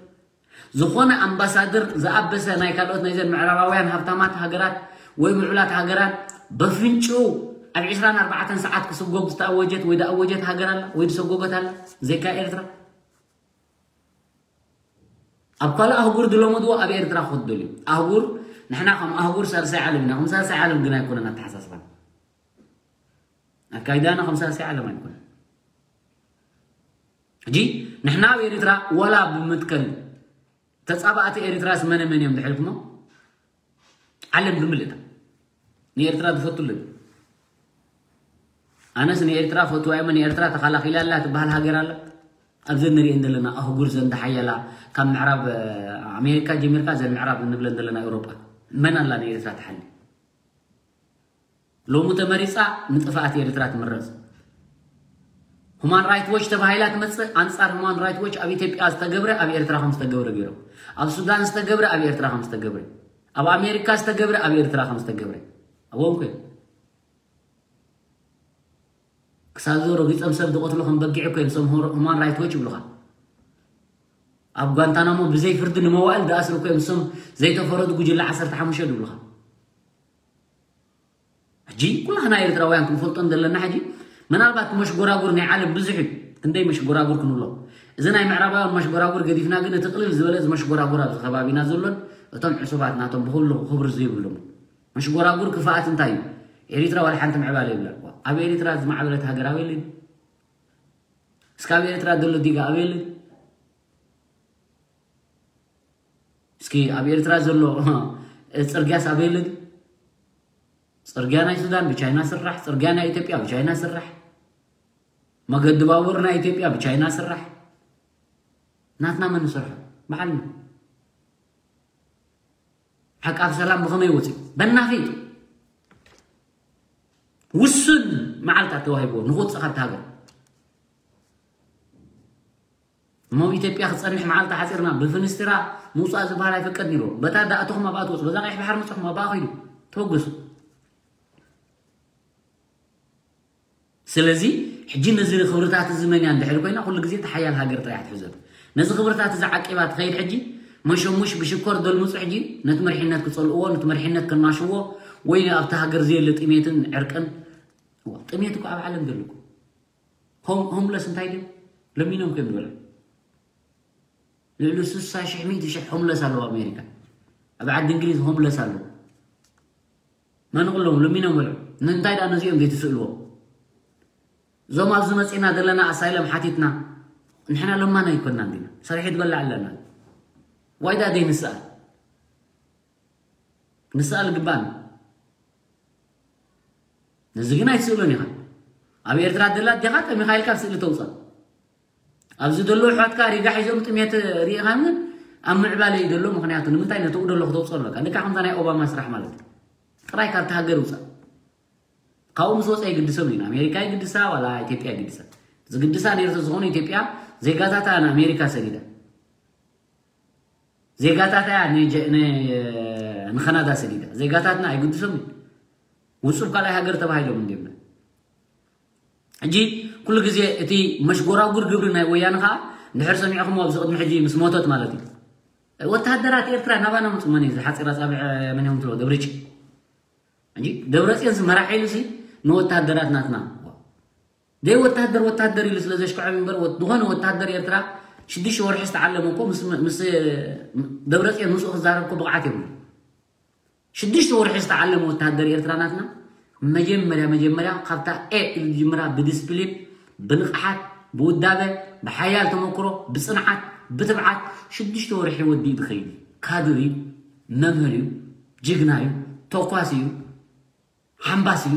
ዝኾነ ኣምባሳደር ዝኣበሰ ናይ ካልኦት ናይ ዘን ምዕራባውያን ሃብታማት ሃገራት ወይ ምልዑላት ሃገራት በፍንጭኡ ኣብ 24 ሰዓት ክስጎግ ዝተኣወጀት ወይ ደኣወጀት ሃገር ኣላ ወይ ዝሰጎገት ኣላ ዘይካ ኤርትራ ኣብ ካልእ ኣህጉር ድለመድዎ ኣብ ኤርትራ ክኸዱ ደልዩ ኣህጉር ንሕና ከም ኣህጉር ሳልሳይ ዓለም ኢና ከም ሳልሳይ ዓለም ግን ኣይኮነን ኣተሓሳስባና ኣካይዳና ከም ሳልሳይ ዓለም ኣይኮነን ሕጂ ንሕና ኣብ ኤርትራ ወላ ብምትከል ተፃባእቲ ኤርትራስ መነ መን እዮም ዝሕልኩሞ ዓለም ብምልእታ ንኤርትራ ዝፈቱልን ኣነስ ንኤርትራ ፈትዋ እሞ ንኤርትራ ተኸላኺላ ኣላ ትበሃል ሃገር ኣላ ኣብዚ ንሪአን ዘለና ኣህጉር ዘን ተሓየላ ካብ ምዕራብ ኣሜሪካ ጀሚርካ ዘን ምዕራብ እንብለን ዘለና ኤውሮጳ መን ኣላ ንኤርትራ ተሓሊ? ሎሙ ተመሪፃ ንጥፋኣት ኤርትራ ትምረፅ። ሁማን ራይት ዎች ተባሂላ ትመፅእ ኣንፃር ሁማን ራይት ዎች ኣብ ኢትዮጵያ ዝተገብረ ኣብ ኤርትራ ከም ዝተገብረ ገይሮም። ኣብ ሱዳን ዝተገብረ ኣብ ኤርትራ ከም ዝተገብረ። ኣብ ኣሜሪካ ዝተገብረ ኣብ ኤርትራ ከም ዝተገብረ። ኣብኦም ኮ ክሳብ ዞ ረጊፆም ሰብ ዝቆትሉ ከም በጊዕ ኮይም som ሁማን ራይት ዎች ይብሉኻ ኣብ ጓንታናሞ ብዘይ ፍርዲ ንመዋእል ዝኣስሩ ኮይም som ዘይተፈረዱ ጉጅለ 15 ይብሉኻ ሕጂ ኩላትና ኤርትራውያን ክንፈልጦን ዘለና ሕጂ ምናልባት መሽጎራጉር ናይ ዓለም ብዙሕ እዩ ክንደይ መሽጎራጉር ክንብሎ እዚ ናይ ምዕራባውያን መሽጎራጉር ገዲፍና ግን እቲ ቅልል ዝበለ እዚ መሽጎራጉር ኣብዚ ከባቢና ዘሎን እቶም ዕሱባት ናቶም ብኩሉ ክብሪ ዘይብሎም መሽጎራጉር ክፍኣት እንታይ እዩ ኤርትራ ዋላ ሓንቲ ምዕባለ ይብላ ኣብ ኤርትራ ዝማዕበለት ሃገር ኣበየለን እስኪ ኣብ ኤርትራ ዘሎ ዲጋ ኣበየለን እስኪ ኣብ ኤርትራ ዘሎ ፅርግያስ ኣበየለን ፅርግያ ናይ ሱዳን ብቻይና ስራሕ ፅርግያ ናይ ኢትዮጵያ ብቻይና ስራሕ መገዲ ባቡር ናይ ኢትዮጵያ ብቻይና ስራሕ ናትና መን ንሰርሖ በዓልና ዓቃብ ሰላም ብኸመይ ወፂኡ በናፊጥ ውሱን መዓልታት ተዋሂብዎ ንክወፅእ ካብቲ ሃገር እሞ ኢትዮጵያ ክፀንሕ መዓልቲ ሓፂርና ብፍንስትራ ምውፃእ ዝበሃል ኣይፈቀድ ነይሮ በታ ዳእትኹም ኣብኣ ትወፁ በዛ ቀይሕ ባሕር መፅኹም ኣብኣ ኮይኑ ተወገሱ ስለዚ ሕጂ ነዚ ክብርታት እዚ መን እያ እንድሕር ኮይና ኩሉ ግዜ ተሓያል ሃገር ጥራሕ ትሕዘብ ነዚ ክብርታት እዚ ዓቂባ ትኸይድ ሕጂ መሸሙሽ ብሽኮር ደልምፁ ሕጂ ነቲ መሪሕነት ክፀልእዎ ነቲ መሪሕነት ክናሽዎ ወይ ኣብቲ ሃገር ዘየለ ጥሜትን ዕርቅን ጥሜት እኮ ኣብ ዓለም ዘለኩ ሆምለስ እንታይ ድዩ ለሚኖም ከም ዝበለ ልዕሊ ስሳ ሽሕ ሚእቲ ሽሕ ሆምለስ ኣለዎ ኣሜሪካ ኣብ ዓዲ እንግሊዝ ሆምለስ ኣለዎ መንቕሎም ለሚኖም በልዑ ንምንታይ ዳ ነዚኦም ዘይትስእልዎ እዞም ኣብዚ መፂና ዘለና ኣሳይለም ሓቲትና ንሕና ለማና ይኮና እንዲና ሰሪሒት በላዕ ኣለና ዋይዳ ደይ ንስኣል ንስኣል ግባእና ነዚ ግን ኣይትስእሎን ኢኻ ኣብ ኤርትራ ደላ ዲኻ ጠሚኻ ኢልካ ስእሊ ተውፅእ ኣብዚ ደሎ ኣሕዋትካ ሪጋ ሒዞም ጥሜት ርኢኻ ግን ኣብ ምዕባለ እዩ ደሎ ምክንያቱ ንምንታይ ነትኡ ደሎ ክተውፅኦ ኣለካ ንካ ከምዛ ናይ ኦባማ ስራሕ ማለት እዩ ጥራይ ካብቲ ሃገር ውፃእ ካብኡ ምስ ወፃ ይግድሶም ኢና ኣሜሪካ ይግድሳ ዋላ ኢትዮጵያ ይግድሳ ዝግድሳ ነርቶ ዝኾኑ ኢትዮጵያ ዜጋታታ ንኣሜሪካ ሰዲዳ ዜጋታታ ንካናዳ ሰዲዳ ዜጋታትና ኣይግድሶም እዩ وصل كلا هاجر تبعي لهم ديمنا جي كل جزية تي مشجورة وجر جبرنا ويانها نحر سمعكم وابزقد محجي مس موتات مالتي. وتهدرات إيرترا نبانا متمني زي حتى إيرترا أبع من يوم تلو دبرج جي دبرت ينس مراحل سي نو تهدرات ناتنا ده وتهدر وتهدر يلس لزش كعب من بر ودهان وتهدر إيرترا شدي شو رح يستعلمكم مس مس دبرت ينس أخذ زاركم بقعتهم ሽዱሽተ ወርሒ ዝተዓለመ ወታደር ኤርትራ ናትና መጀመርያ መጀመርያ ካብታ ኤ ኢሉ ጅምራ ብዲስፕሊን ብንቕሓት ብውዳበ ብሓያል ተመክሮ ብፅንዓት ብትብዓት ሽዱሽተ ወርሒ ወዲኡ ትኸይድ ካድር እዩ መምህር እዩ ጅግና እዩ ተኳስ እዩ ሓምባስ እዩ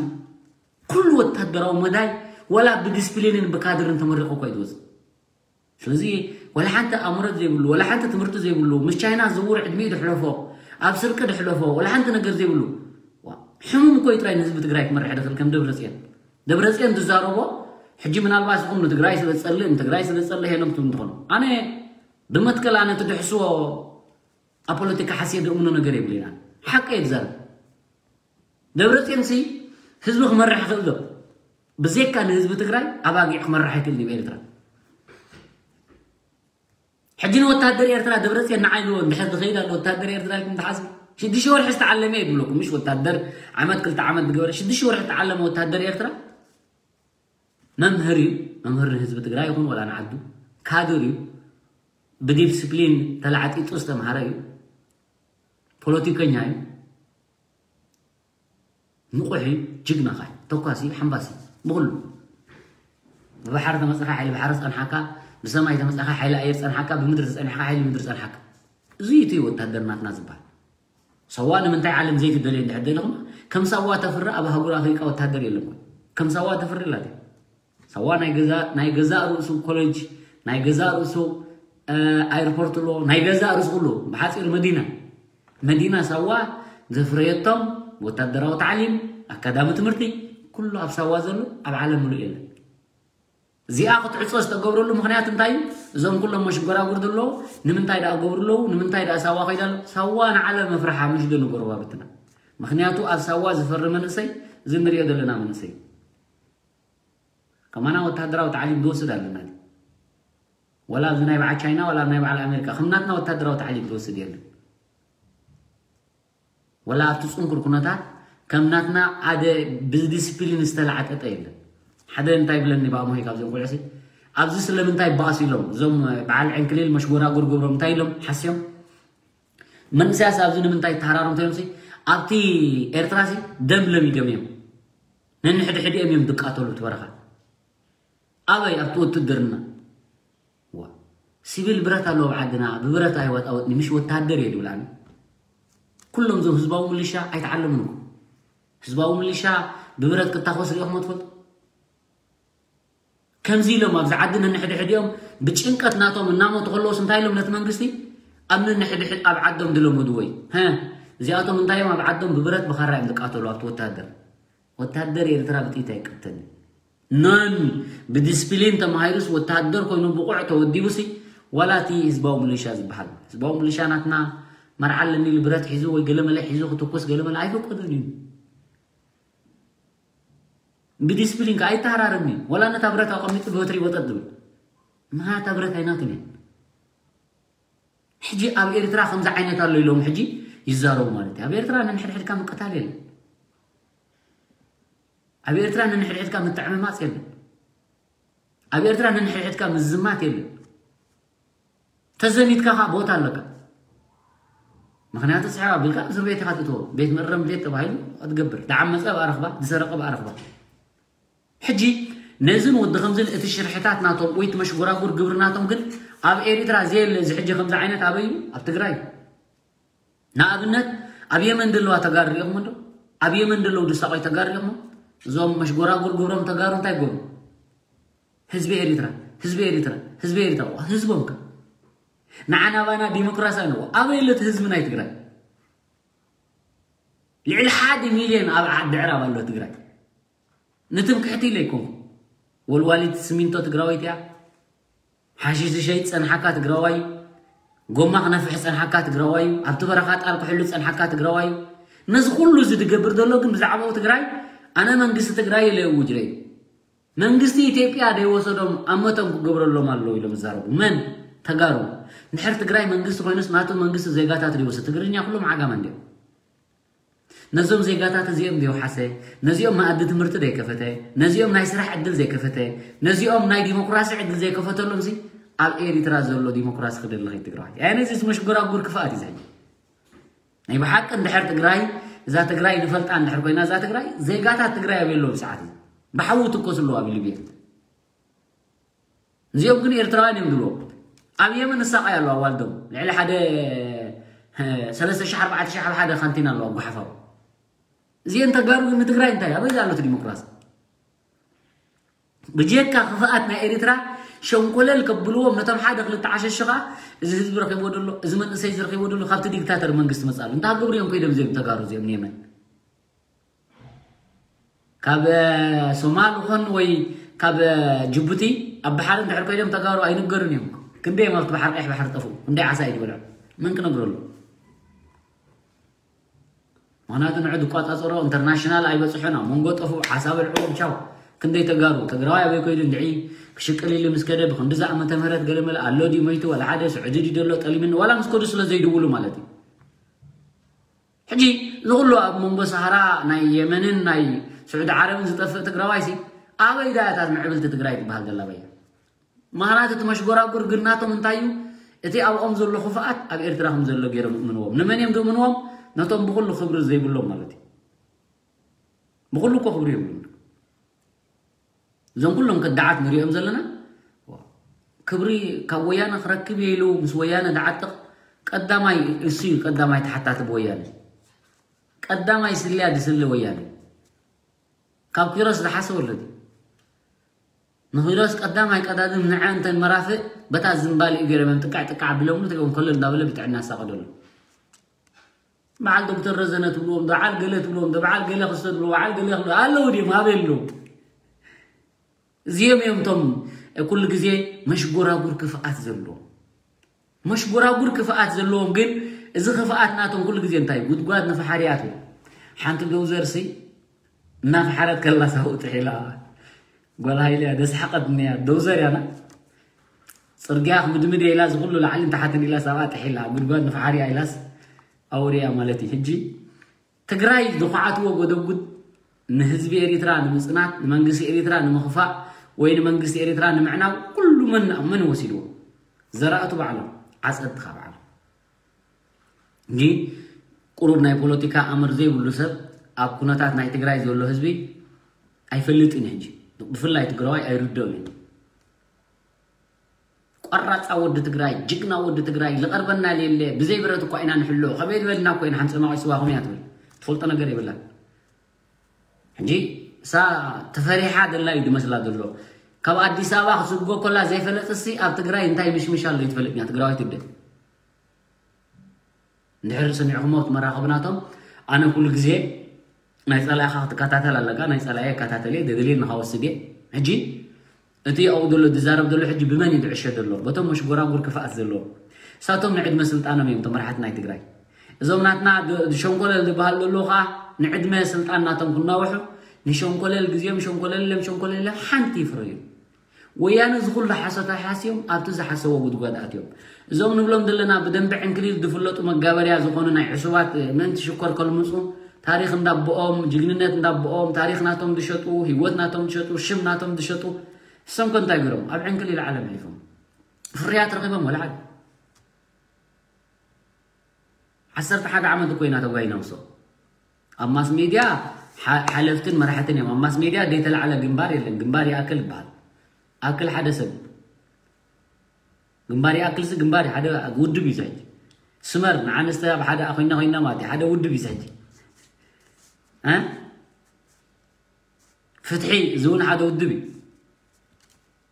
ኩሉ ወታደራዊ መዳይ ወላ ብዲስፕሊንን ብካድርን ተመሪቑ እኳ ይትወፅእ ስለዚ ወላ ሓንቲ ኣእምሮት ዘይብሉ ወላ ሓንቲ ትምህርቲ ዘይብሉ ምስ ቻይና ዝውር ዕድሚኡ ድሕለፎ ኣብ ስርቂ ድሕለፎ ወላ ሓንቲ ነገር ዘይብሉ ሕሙም እኮ ጥራይ ንህዝቢ ትግራይ ክመርሕ ድኽእል ከም ደብረፅዮን ደብረፅዮን ትዛረቦ ሕጂ ምናልባት ዝኹም ንትግራይ ስለ ዝፀልእ ንትግራይ ስለ ዝፀልእ ሄኖም ትብል እንትኾኑ ኣነ ብመትከል ኣነ ትድሕስዎ ኣብ ፖለቲካ ሓስየ ድእምኖ ነገር የብሉ ኢና ሓቂ እየ ትዛረብ ደብረፅዮን ሲ ህዝቢ ክመርሕ ይኽእል ዶ ብዘይካ ንህዝቢ ትግራይ ኣባጊዕ ክመርሕ ይክእል ዩ ኤርትራ ሕጂ ንወታደር ኤርትራ ደብረፅዮን ንዓይንዎ እንድሕር ዝኸይድ ኣሎ ወታደር ኤርትራ ኢልኩም ተሓስቡ ሽዱሽተ ወርሒ ዝተዓለመ የብለኩም ምሽ ወታደር ዓመት ክልተ ዓመት ዝገበረ ሽዱሽተ ወርሒ ዝተዓለመ ወታደር ኤርትራ መምህር እዩ መምህር ንህዝቢ ትግራይ ይኹን ወላ ንዓዱ ካድር እዩ ብዲስፕሊን ተላዓጢጡ ዝተምሃረ እዩ ፖለቲከኛ እዩ ንቑሕ እዩ ጅግና ኸ ተኳሲ ሓምባሲ ብኩሉ ብባሕሪ ተመፅኻ ሓይሊ ባሕሪ ፀንሓካ ብሰማይ ተመፅኻ ሓይሊ ኣየር ፀንሓካ ብምድሪ ዝፀኒሕካ ሓይሊ ምድሪ ፀንሓካ እዚ እቲ ወታደር ናትና ዝበሃል ሰዋ ንምንታይ ዓለም ዘይትደልየ እንድሕር ደለኹም ከም ሰዋ ተፍሪ ኣብ ሃጉር ኣፍሪቃ ወታደር የለን ከም ሰዋ ተፍሪ ላት ሰዋ ናይ ገዛ ርእሱ ኮሌጅ ናይ ገዛ ርእሱ ኣይርፖርት ኣሎ ናይ ገዛ ርእሱ ኩሉ ብሓፂር መዲና መዲና ሰዋ ዘፍረየቶም ወታደራዊ ታዕሊም ኣካዳሚ ትምህርቲ ኩሉ ኣብ ሰዋ ዘሎ ኣብ ዓለም ሙሉእ የለን زيا خط عصوص تقبروا له خنيات انتاي زون كلهم مش قرا قرد له نمن تاي دا قبروا له نمن تاي دا سوا خيدل سوا على مفرحة مش دون قربا بتنا مخنياتو أسوا زفر من سي زين ريا دلنا من منسي كمان أو تهدرا وتعليم دوس دلنا دي ولا زناي بعد تشاينا ولا زناي بعد أمريكا خمناتنا وتهدرا وتعليم دوس دلنا ولا أفتسون كركونتات كمناتنا عاد بالديسبلين استلعت أتايلن ሓደ እንታይ ብለኒ ብኣሞሄ ካብዚኦም ኩዕሲ ኣብዚ ስለምንታይ በኣስ ኢሎም እዞም በዓል ዕንክሊል መሽጎራጉር ግብሮም እንታይ ኢሎም ሓስዮም መንእሰያስ ኣብዚ ንምንታይ ተሃራሩ እንተዮም ኣብቲ ኤርትራ ደም ለሚዶም እዮም ነንሕድሕዲኦም እዮም ዝቃተሉ ትበረኻ ኣበይ ኣብቲ ውትድርና ሲቪል ብረት ኣለዎ ብዓድና ብብረት ኣይወጣወጥኒ ምሽ ወታደር እየ ድብላኒ ኩሎም እዞም ህዝባዊ ምልሻ ኣይተዓለሙን እኮ ህዝባዊ ምልሻ ብብረት ክታኮስ ሪኦኹም ትፈልጡ ከምዚ ኢሎም ኣብዚ ዓዲ ነንሕድሕዲኦም ብጭንቀት ናቶም እናሞቱ ከለዎስ እንታይ ኢሎም ነቲ መንግስቲ ኣብ ነንሕድሕድ ኣብ ዓዶም ድለመዱ ወይ እዚኣቶም እንታይ እዮም ኣብ ዓዶም ብብረት ብካራ እዮም ዝቃተሉ ኣብቲ ወታደር ወታደር ኤርትራ ብጥኢት ኣይቅተኒ ነን ብዲስፕሊን ተማሂሩስ ወታደር ኮይኑ ብቁዕ ተወዲቡሲ ዋላ እቲ ህዝባዊ ምልሻ ዝበሃል ህዝባዊ ምልሻ ናትና መርዓ ኣለኒ ብረት ሒዙ ወይ ገለመለ ሒዙ ክትኩስ ገለመለ ኣይፈቀዱን እዩ ብዲስፕሊን ከዓ ኣይተሃራርኒ ወላ ነታ ብረት ኣቐሚጡ ብበትሪ ወጠጥ ዝብል ናታ ብረት ኣይናትን እየን ሕጂ ኣብ ኤርትራ ከምዚ ዓይነት ኣሎ ኢሎም ሕጂ ይዛረቡ ማለት እዩ ኣብ ኤርትራ ነንሕድሕድካ ምቅታል የለን ኣብ ኤርትራ ነንሕድሕድካ ምትዕምማፅ የለን ኣብ ኤርትራ ነንሕድሕድካ ምዝማት የለን ተዘኒትካ ከዓ ቦታ ኣለካ ምክንያቱ ፅሕባ ብልካ እስር ቤት ኢካ ትእትዎ ቤት መረም ቤት ተባሂሉ ትገብር ዝዓመፀ ብኣረኽባ ዝሰረቀ ብኣረኽባ ሕጂ ነዝን ወዲ ከምዝን እቲ ሽርሕታት ናቶም ወይ እቲ መሽጎራጉር ግብሪ ናቶም ግን ኣብ ኤርትራ ዘየለ እዚ ሕጂ ከምዚ ዓይነት ኣበይ እዩ ኣብ ትግራይ ንኣብነት ኣብ የመን ደለዋ ተጋሩ ሪኢኹም ዶ ኣብ የመን ደለው ድሳቆይ ተጋሩ ሪኢኹም እዞም መሽጎራጉር ግብሮም ተጋሩ እንታይ ገሩ ህዝቢ ኤርትራ ህዝቢ ኤርትራ ህዝቢ ኤርትራ ህዝቦም ከ ንዓና ባና ዲሞክራሲ ኣለዎ ኣበይ ለት ህዝቢ ናይ ትግራይ ልዕሊ ሓደ ሚልዮን ኣብ ድዕራብ ኣሎ ትግራይ ንትምክሕቲ ኢለ ይኮንኩ ወልዋሊት ስሚንቶ ትግራዋይት እያ ሓሺሽ ዝሸይጥ ፀንሓካ ትግራዋይ ጎማ ክነፍሕ ፀንሓካ ትግራዋይ ኣብቲ በረኻ ጣል ክሕሉ ፀንሓካ ትግራዋይ ነዚ ኩሉ እዚ ዝገብር ዘሎ ግን ብዛዕባኡ ትግራይ ኣነ መንግስቲ ትግራይ የለየውጅረ እዩ መንግስቲ ኢትዮጵያ ደይወሰዶም ኣመቶም ክገብረሎም ኣለዉ ኢሎም ዝዛረቡ መን ተጋሩ ንድሕር ትግራይ መንግስቲ ኮይኑስ ናቶም መንግስቲ ዜጋታት ድይወስድ ትግርኛ ኩሎም ዓጋማ እንዲኦም ነዞም ዜጋታት እዚኦም ዘይወሓሰ ነዚኦም መኣዲ ትምህርቲ ዘይከፈተ ነዚኦም ናይ ስራሕ ዕድል ዘይከፈተ ነዚኦም ናይ ዲሞክራሲ ዕድል ዘይከፈተሎም ሲ ኣብ ኤርትራ ዘሎ ዲሞክራሲ ክደሊ ትግራይ ኣነ እዚ መሽጎራጉር ክፍኣት እዩ ናይ ብሓቂ እንድሕር ትግራይ እዛ ትግራይ ንፈልጣ እንድሕር ኮይና እዛ ትግራይ ዜጋታት ትግራይ ኣብየለዎም ሰዓት እዩ ብሓዊ ትኮስ ኣለዎ ኣብ ሊብያ እዚኦም ግን ኤርትራውያን እዮም ድልዎ ኣብ የመን ንሳቃይ ኣለዋ ዋልዶም ልዕሊ ሓደ 3 4 ኣብ ሓደ ካንቲና ኣለዋ ጓሓፋው እዚአን ተጋሩ ግን ንትግራይ እንታይ ኣበይ ዘሎት ዲሞክራሲ ብጀካ ክፍኣት ናይ ኤርትራ ሸንኮለል ከብልዎም ነቶም ሓደ ክልተ ዓሸሽኻ እዚ ህዝቢ ረኪቦ ደሎ እዚ መንእሰይ ዝረኪቦ ደሎ ካብቲ ዲክታተር መንግስቲ መፃሉ እንታይ ግብሪ እዮም ከይዶም እዚኦም ተጋሩ እዚኦም ንየመን ካብ ሶማል ኮን ወይ ካብ ጅቡቲ ኣብ ባሓር እንድሕር ኮይዶም ተጋሩ ኣይንገሩን እዮም ክንደይ ኣብቲ ባሓር ቀይሕ ባሕር ጠፉ ክንደይ ዓሳ እዩ ዝበልዑ መን ክነግረሉ ምክንያቱ ንዑ ዝቋፃፀሮ ኢንተርናሽናል ኣይበፅሖን ኣብ መንጎ ጠፉ ሓሳብ ልዕቦ ቻው ክንደይ ተጋሩ ትግራዋይ ኣበይ ኮይዱ ንድዒ ክሽቅል ኢሉ ምስ ከደ ብክንዲዛ ዓመተ ምህረት ገለ መለ ኣሎ ዲ ሞይቱ ወላ ሓደ ስዑዲ ዲ ደሎ ጠሊምን ዋላ ምስ ከዱ ስለ ዘይድውሉ ማለት እዩ ሕጂ ዝኩሉ ኣብ መንጎ ሰሃራ ናይ የመንን ናይ ስዑዲ ዓረብን ዝጠፍእ ትግራዋይ ሲ ኣበይ ዳያታት ምዕብልቲ ትግራይ ትበሃል ዘላ በያ ምክንያቱ እቲ መሽጎራጉር ግናቶም እንታይ እዩ እቲ ኣብኦም ዘሎ ክፍኣት ኣብ ኤርትራ ከም ዘሎ ገይሮም እምንዎም ንመን እዮም ዝእምንዎም ነቶም ብኩሉ ክብሪ ዘይብሎም ማለት እዩ ብኩሉ እኮ ክብሪ የብሎም እዞም ኩሎም ክዳዓት ንሪኦም ዘለና ክብሪ ካብ ወያነ ክረክብ እየ ኢሉ ምስ ወያነ ዝዓጥቕ ቀዳማይ እሱ እዩ ቀዳማይ ተሓታቲ ብወያነ ቀዳማይ ስልያ ድስሊ ወያነ ካብ ኪሮስ ዝሓሰበሉ እዩ ንኪሮስ ቀዳማይ ቀዳድም ንዐ እንተን መራፍእ በታ ዝምባሊኡ ገይሮም ጥቃዕ ጥቃዕ ብሎምሉ ተኦም ከሎ እንዳበለ ብጥዕና ሳቀደሉ በዓል ዶክተር ረዘነ ትብልዎም በዓል ገለ ትብልዎም በዓል ገለ ክስተ ትብልዎ በዓል ገለ ክብልዎ ኣለዉ ድዮም ኣበይ ኣለዉ እዚኦም እዮም እቶም ኩሉ ግዜ መሽጎራጉር ክፍኣት ዘለዎም መሽጎራጉር ክፍኣት ዘለዎም ግን እዚ ክፍኣት ናቶም ኩሉ ግዜ እንታይ ጉድጓድ ንፈሓርያት ሓንቲ ደውዘርሲ እናፈሓረት ከላ ሳብኡ ጥሒላ ጓል ሃይልያ ደስሓቀት እኒያ ደውዘር ያና ፅርግያ ክምድምድ ኢላ ዝኩሉ ላዕልን ታሓትን ኢላ ሰብኣ ጥሒላ ጉድጓድ ንፈሓርያ ኢላስ ኣውርያ ማለት እዩ ሕጂ ትግራይ ዝኳዓትዎ ጎደጉድ ንህዝቢ ኤሪትራ ንምፅናት ንመንግስቲ ኤሪትራ ንምኽፋእ ወይ ንመንግስቲ ኤሪትራ ንምዕናው ኩሉ መን ወሲድዎ? ዘራእቱ ባዕሎም ዓፀድቲ ካ ባዕሎም እንጂ ቁሩብ ናይ ፖለቲካ ኣምር ዘይብሉ ሰብ ኣብ ኩነታት ናይ ትግራይ ዘሎ ህዝቢ ኣይፈልጥን ሕጂ ብፍላይ ትግራዋይ ኣይርድኦም እዩ ቆራፃ ወዲ ትግራይ ጅግና ወዲ ትግራይ ዝቐርበና ሌለ ብዘይ ብረት እኳ ኢና ንሕሎ ከመይ ዝበልና ኮይና ሓንቲ ፀማቂ ስዋኹም እያ ትብል ትፈልጦ ነገር የብላን ሕጂ እሳ ተፈሪሓ ደላ እዩ ድመስላ ዘሎ። ካብ ኣዲስ ኣበባ ክስጎ ኮላ ዘይፈለጥሲ ኣብ ትግራይ እንታይ ምሽምሽ ኣሎ ይትፈልጥ እያ ትግራዋይ ትደ እንድሕሪ ሰሚዕኹሞ መራኸብናቶም ኣነ ኩሉ ግዜ ናይ ፀላኢኻ ክትከታተል ኣለካ። ናይ ፀላኢ ከታተል እየ። ደደልየ ንካወስድ እየ። ሕጂ እቲ ኣብኡ ዘሎ ዝዛረብ ዘሎ ሕጂ ብመን እዩ ዝዕሸ ዘሎ በቶም መሽጎራጉር ክፍኣት ዘለዎ እሳቶም ንዕድመ ስልጣኖም እዮም ቶም መራሕቲ ናይ ትግራይ እዞም ናትና ሸንኮለል ዝበሃል ዘሎ ከዓ ንዕድመ ስልጣን ናቶም ክናውሑ ንሸንኮለል ግዜኦም ሸንኮለለም ሸንኮለለም ሓንቲ ይፍረ እዩ ወያነ ዝኩሉ ሓሶታ ሓስዮም ኣብቲ ዝሓሰቦ ጉድጓድ ኣትዮም እዞም ንብሎም ዘለና ብደንቢ ዕንክሊል ዝፍለጡ መጋበርያ ዝኾኑ ናይ ዕሱባት ምእንቲ ሽኮር ከልምፁ ታሪክ እንዳቦኦም ጅግንነት እንዳቦኦም ታሪክ ናቶም ዝሸጡ ሂወት ናቶም ዝሸጡ ሽም ናቶም ዝሸጡ እሶም ኮ እንታይ ገይሮም ኣብ ዕንክሊል ዓለም ሒፎም ፍርያት ረኪቦም ወላዓል ዓሰርተ ሓደ ዓመት ኮይና ተጓይና ውሶ ኣብ ማስ ሚድያ ሓለፍትን መራሕትን እዮም ኣብ ማስ ሚድያ ደይተላዕለ ግንባር የለን ግንባር ይኣክል ይበሃል ኣክል ሓደ ሰብ ግንባር ይኣክል ሲ ግንባር ሓደ ውድብ እዩ ሕጂ ስመር ንዓነስተ ኣብ ሓደ ኮይና ኮይና ማለት እዩ ሓደ ውድብ እዩ ሕጂ ፍትሒ እዚ እውን ሓደ ውድብ እዩ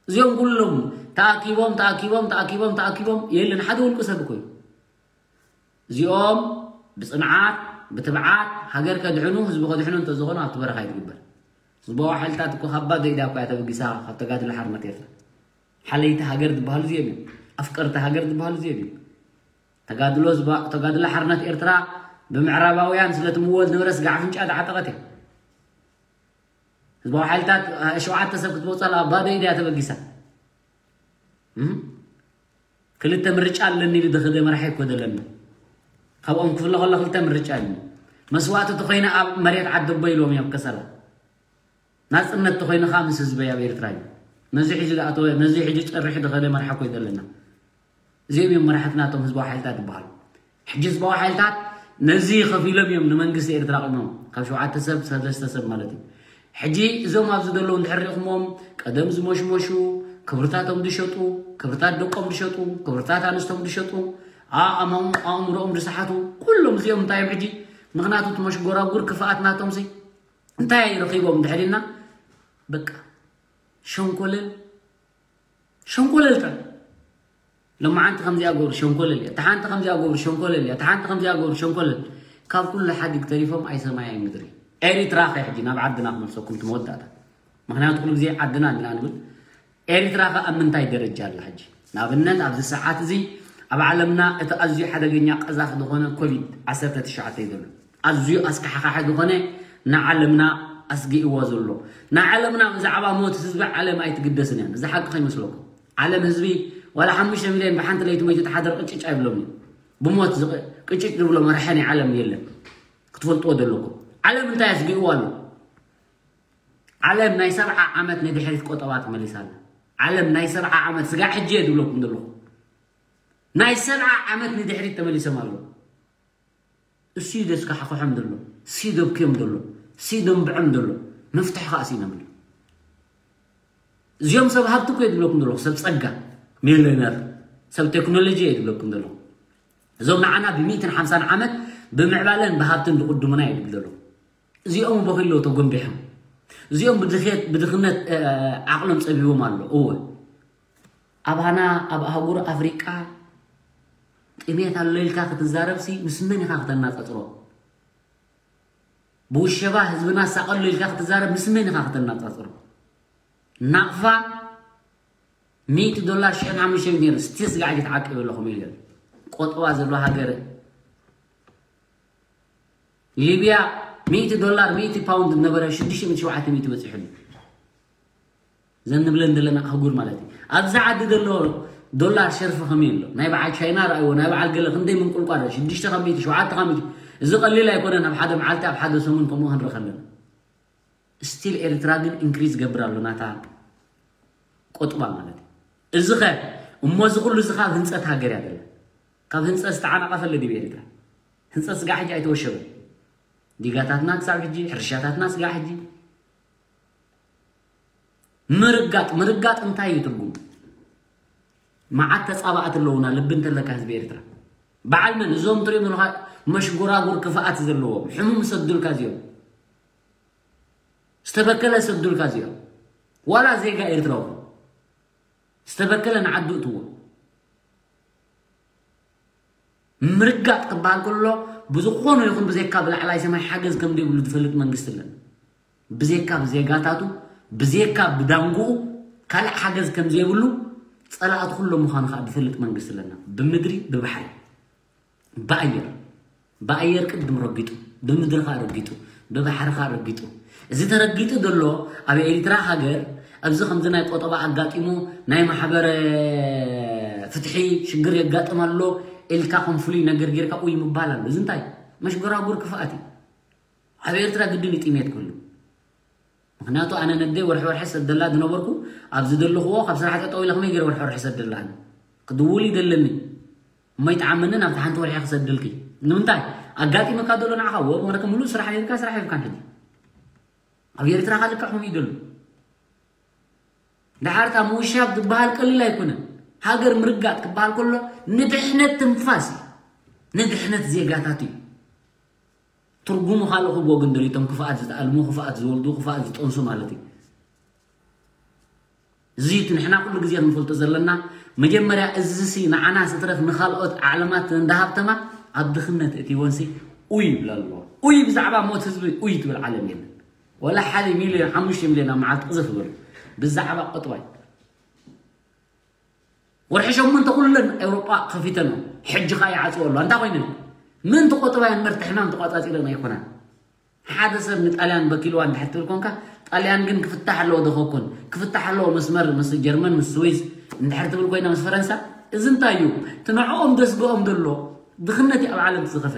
እዚኦም ኩሎም ተኣኪቦም ተኣኪቦም ተኣኪቦም ተኣኪቦም የለን ሓደ ውልቂ ሰብ ኮይኑ እዚኦም ብፅንዓት ብትብዓት ሃገር ከድሕኑ ህዝቢ ከድሕኑ እንተዝኾኑ ኣብቲ በረኻ ይትግበር ህዝባዊ ሓይልታት እኮ ካባ ዘይዳ እኳ ተበጊሳ ካብ ተጋድሎ ሓርነት ኤርትራ ሓለይቲ ሃገር ዝበሃሉ እዚኦም እዮም ኣፍቀርቲ ሃገር ዝበሃሉ እዚኦም እዮም ተጋድሎ ተጋድሎ ሓርነት ኤርትራ ብምዕራባውያን ስለትምወል ንብረስ ጋዕ ፍንጫ ዝዓጠቐት እያ ህዝባዊ ሓይልታት ሸውዓተ ሰብ ክትመፀላ ኣብ ባዶ ኢድያ ተበጊሳ ክልተ ምርጫ ኣለኒ ኢሉ ድኽደ መራሒ እኮ ዘለኒ ካብኦም ክፍለ ከሎ ክልተ ምርጫ ኣለኒ መስዋእቲ እተኮይነ ኣብ መሬት ዓደቦ ኢልዎም እዮም ከሰላ ናፅነት እተኮይንካ ምስ ህዝበይ ኣብ ኤርትራ እዩ ነዚ ሕጂ ዝኣተወ ነዚ ሕጂ ጨርሒ ድኸደ መርሓ ኮይ ዘለና እዚኦም እዮም መራሕትናቶም ህዝባዊ ሓይልታት ይበሃሉ ሕጂ ህዝባዊ ሓይልታት ነዚ ከፍ ኢሎም እዮም ንመንግስቲ ኤርትራ ቆይሞም ካብ ሸውዓተ ሰብ ሰለስተ ሰብ ማለት እዩ حجي زوم ما زدلو ندحر يخمم قدم زموش موشو كبرتاتهم دشتو كبرتات دقم دشتو كبرتات انستهم دشتو آ امام امرو ام رسحتو كلهم زيهم طيب حجي مغناتو تمش غورا غور كفات ناتهم زي انت يا رقيبهم دحرينا بك شنكول شنكول انت لما انت خمزي اغور شنكول انت انت خمزي اغور شنكول انت انت خمزي اغور شنكول كاب كل حد يقتري اي سماي مدري ኤሪትራ ከ ሕጂ ናብ ዓድና ክመልሰኩም ትመወዳእታ ምክንያቱ ኩሉ ግዜ ዓድና ኢልና ንብል ኤሪትራ ከ ኣብ ምንታይ ደረጃ ኣላ ሕጂ ንኣብነት ኣብዚ ሰዓት እዚ ኣብ ዓለምና እቲ ኣዝዩ ሓደገኛ ቀዛፍ ዝኾነ ኮቪድ 19 ዘሎ ኣዝዩ ኣስካሕካሐ ዝኾነ ንዓለምና ኣስጊእዎ ዘሎ ንዓለምና ብዛዕባ ሞት ህዝቢ ዓለም ኣይትግደስን እያን እዚ ሓቂ ከይመስለኩም ዓለም ህዝቢ ዋላ ሓሙሽተ ሚልዮን ብሓንቲ ለይቲ መይቱ ተሓደር ቅጭጭ ኣይብሎም እዩ ብሞት ቅጭጭ ዝብሎ መርሐ ናይ ዓለም የለን ክትፈልጥዎ ዘለኩም ዓለም እንታይ ኣስጊእዎ ኣሎ ዓለም ናይ ሰብዓ ዓመት ንድሕሪት ቆጠባ ትመሊስ ኣላ ዓለም ናይ ሰብዓ ዓመት ስጋዕ ሕጂ እየ ድብለኩም ዘለኹ ናይ ሰብዓ ዓመት ንድሕሪት ተመሊሶም ኣሎ እሱ ደስካ ሓኹሖም ዘሎ እሲ ደብክዮም ዘሎ እሲ ደንብዖም ዘሎ መፍትሒ ከዓ ሲኖም ኣሎ እዚኦም ሰብ ሃብቲ እኮ የድብለኩም ዘለኹ ሰብ ፀጋ ሚሊዮነር ሰብ ቴክኖሎጂ እየ ድብለኩም ዘለኹ እዞም ንዓና ብ150 ዓመት ብምዕባለን ብሃብትን ዝቅድሙና እየ ድብል ዘለኹ እዚኦም በኪሎ ተጎንቢሖም እዚኦም ብድኽነት ዓቕሎም ፀቢቦም ኣሎ እወ ኣብሃና ኣብ ኣህጉር ኣፍሪቃ ጥሜት ኣሎ ኢልካ ክትዛረብሲ ምስ መን ኢኻ ክተናፀፅሮ ብውሸባ ህዝብና ሳቐሎ ኢልካ ክትዛረብ ምስ መን ኢኻ ክተናፃፅሮ ናቕፋ ሚእቲ ዶላር ሽሕን ሓሙሽተ ነይሩ ስቲል ስጋዕ ተዓቂብ ኣለኹም ኢሉ ቆጠባ ዘሎ ሃገር ሊብያ مئة دولار مئة باوند نبرة شدش من شو شوعة مئة بسحل زين نبلند لنا هقول مالتي. أبزع دلار دولار شرف خمين له نايب على شينا رأيه نايب على قلة خندي من كل قارة. شدش تخمين شو شوعة خمين إذا قليل يكون أنا بحد معلت بحدا سمون كمو هنر خلنا ستيل إيرتراجن إنكريز قبر له ناتا قطبة مالتي. إذا خير وموز كل إذا خير هنسة هاجر يا دلنا كاب هنسة استعانة قفل اللي بيرترا هنسة سقاحة جاي توشبه ዲጋታትና ክሳብ ሕጂ ሕርሻታትና ስጋዕ ሕጂ ምርጋጥ ምርጋጥ እንታይ እዩ ትርጉም መዓት ተፃባኣት ኣለውና ልቢ እንተለካ ህዝቢ ኤርትራ በዓል መን እዞም ትሪኦም ዘለካ መሽጎራጉር ክፍኣት ዘለዎም ሕሙም ሰዱልካ እዚኦም ዝተበከለ ሰዱልካ እዚኦም ዋላ ዜጋ ኤርትራዊ ዝተበከለ ንዓዱ እትዎ ምርጋጥ ክበሃል ከሎ ብዝኾኑ ይኹን ብዘይካ ብላዕላይ ሰማይ ሓገዝ ከም ዘይብሉ ዝፈልጥ መንግስቲ ኣለና ብዘይካ ብዜጋታቱ ብዘይካ ብዳንጉኡ ካልእ ሓገዝ ከም ዘይብሉ ፀላእት ኩሎም ምዃኑ ከዓ ዝፈልጥ መንግስቲ ኣለና ብምድሪ ብባሕሪ ብኣየር ብኣየር ቅድም ረጊጡ ብምድሪ ከዓ ረጊጡ ብባሕሪ ከዓ ረጊጡ እዚ ተረጊጡ ዘሎ ኣብ ኤርትራ ሃገር ኣብዚ ከምዚ ናይ ቆጠባ ኣጋጢሙ ናይ ማሕበረ ፍትሒ ሽግር የጋጥም ኣሎ ኢልካ ከም ፍሉይ ነገር ጌርካ ኡይ ምባል ኣሎ እዚ እንታይ መሽጎራጉር ክፍኣት እዩ ኣብ ኤርትራ ግድን ይጢሜት ኩሉ ምክንያቱ ኣነ ነደይ ወርሒ ወርሒ ሰደላ ዝነበርኩ ኣብዚ ዘለኽዎ ካብ ስራሕ ጠጠው ኢለ ከመይ ገይረ ወርሒ ወርሒ ሰደላኒ ክድውል ይደለኒ እመይ ተዓምኒ ናብቲ ሓንቲ ወርሒ ክሰድልኪ ንምንታይ ኣጋጢመካ ዘሎ ንዓኻ ወ መረከ ሙሉእ ስራሕ ሂብካ ስራሕ ሂብካ ሕጂ ኣብ ኤርትራ ካልካ ከምኡ እዩ ዘሎ ድሓርታ ምውሻብ ዝበሃል ቀሊል ኣይኮነን ሃገር ምርጋጥ ክበሃል ከሎ ንድሕነት ትንፋስ እዩ ንድሕነት ዜጋታት እዩ ትርጉሙ ካልእ ክብዎ ግን ደልዩ እቶም ክፍኣት ዝተኣልሙ ክፍኣት ዝወልዱ ክፍኣት ዝጠንሱ ማለት እዩ እዚ እቲ ንሕና ኩሉ ግዜ ንፈልጦ ዘለና መጀመርያ እዚ ሲ ንዓና ስትረፍ ንካልኦት ዓለማት እንዳሃብተማ ኣብ ድኽነት እቲ ወንሲ ኡይ ይብላ ኣለዎ ኡይ ብዛዕባ ሞት ህዝቢ ኡይ ትብል ዓለም የለን ወላ ሓደ ሚልዮን ሓሙሽተ ሚልዮን ኣብ መዓልቲ ቅዘፍ ይበሉ ብዛዕባ ቆጥባይ ወርሒ ሸሞንተ ኩለን ኤውሮጳ ከፊተን ሕጂ ከዓ ይዓፅዎ ኣሎ እንታይ ኮይነን ምንቲ ቆጥባያን መርቲ ሕማም ተቋፃፂለን ኣይኮናን ሓደ ሰብ ንጣልያን በኪልዋ እንድሕር ትብል ኮንካ ጣልያን ግን ክፍታሕ ኣለዎ ደኸኮን ክፍታሕ ኣለዎ መስመር ምስ ጀርመን ምስ ስዊስ እንድሕር ትብል ኮይና ምስ ፈረንሳ እዚ እንታይ እዩ ትንዕኦም ደስግኦም ዘሎ ድኽነት ኣብ ዓለም ዝኸፈ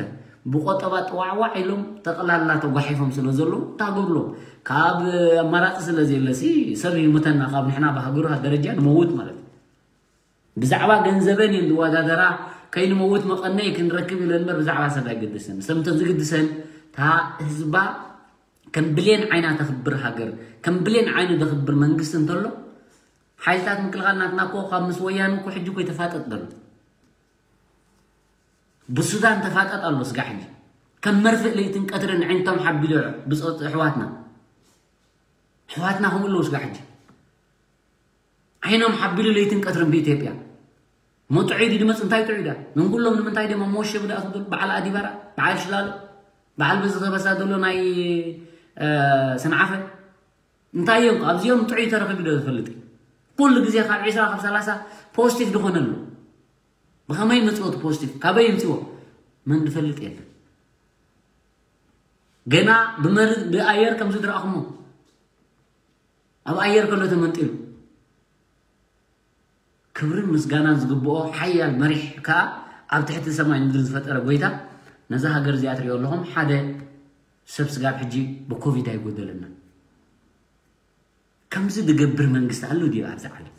ብቆጠባ ጥዋዕዋዕ ኢሎም ጠቕላላ ተጓሒፎም ስለ ዘሎ ታገብሎም ካብ ኣማራፂ ስለ ዘየለሲ ሰብ ይሙተና ካብ ንሕና ብሃገሩ ደረጃ ንመውት ማለት እዩ بزعبا جنزبان يندوا دادرا كاين موت مقنعي كنركب لنبر بزعبا سبع قدسن سمت زقدسن تا هزبا كم بلين عينا تخبر هاجر كم بلين عينا تخبر منقسن تلو حاجتات مكلغانا تناكو خامس ويانو كو حجو كي تفاتت دلو بالسودان تفاتت الله سقحني كم مرفق ليتنقدرن عينتم حبيلو بس احواتنا حواتنا هم اللي وسقحني ዓይኖም ሓቢሉ ለይትን ቀትርን ብኢትዮጵያ መጥዒድ ድመፅ እንታይ ጥዒዳ ምን ኩሎም ንምንታይ ደሞ መወሸ ብዳእቱ ዘሎ በዓል ኣዲባራ በዓል ሽላሎ በዓል በዚ ተበሳ ዘሎ ናይ ሰንዓፈ እንታይ እዮም ኣብዚኦም ጥዑይ ተረኺቡ ዶ ዝፈልጥ ኩሉ ግዜ ካብ 20 ካብ 30 ፖዚቲቭ ድኾነ ኣሎ ብኸመይ መፅወት ፖዚቲቭ ካበይ ምፅዎ መን ዝፈልጥ የለን ገና ብኣየር ከምዚ ድረኣኹሞ ኣብ ኣየር ከሎ ተመንጢሉ ክብርን ምስጋናን ዝግብኦ ሓያል መሪሕ ኣብ ትሕቲ ሰማይ ምድሪ ዝፈጠረ ጎይታ ነዛ ሃገር እዚኣ ትሪኦ ኣለኹም። ሓደ ሰብ ስጋብ ሕጂ ብኮቪድ ኣይጎደለና። ከምዚ ዝገብር መንግስቲ ኣሎ ድዩ ኣብዚ ዓለም?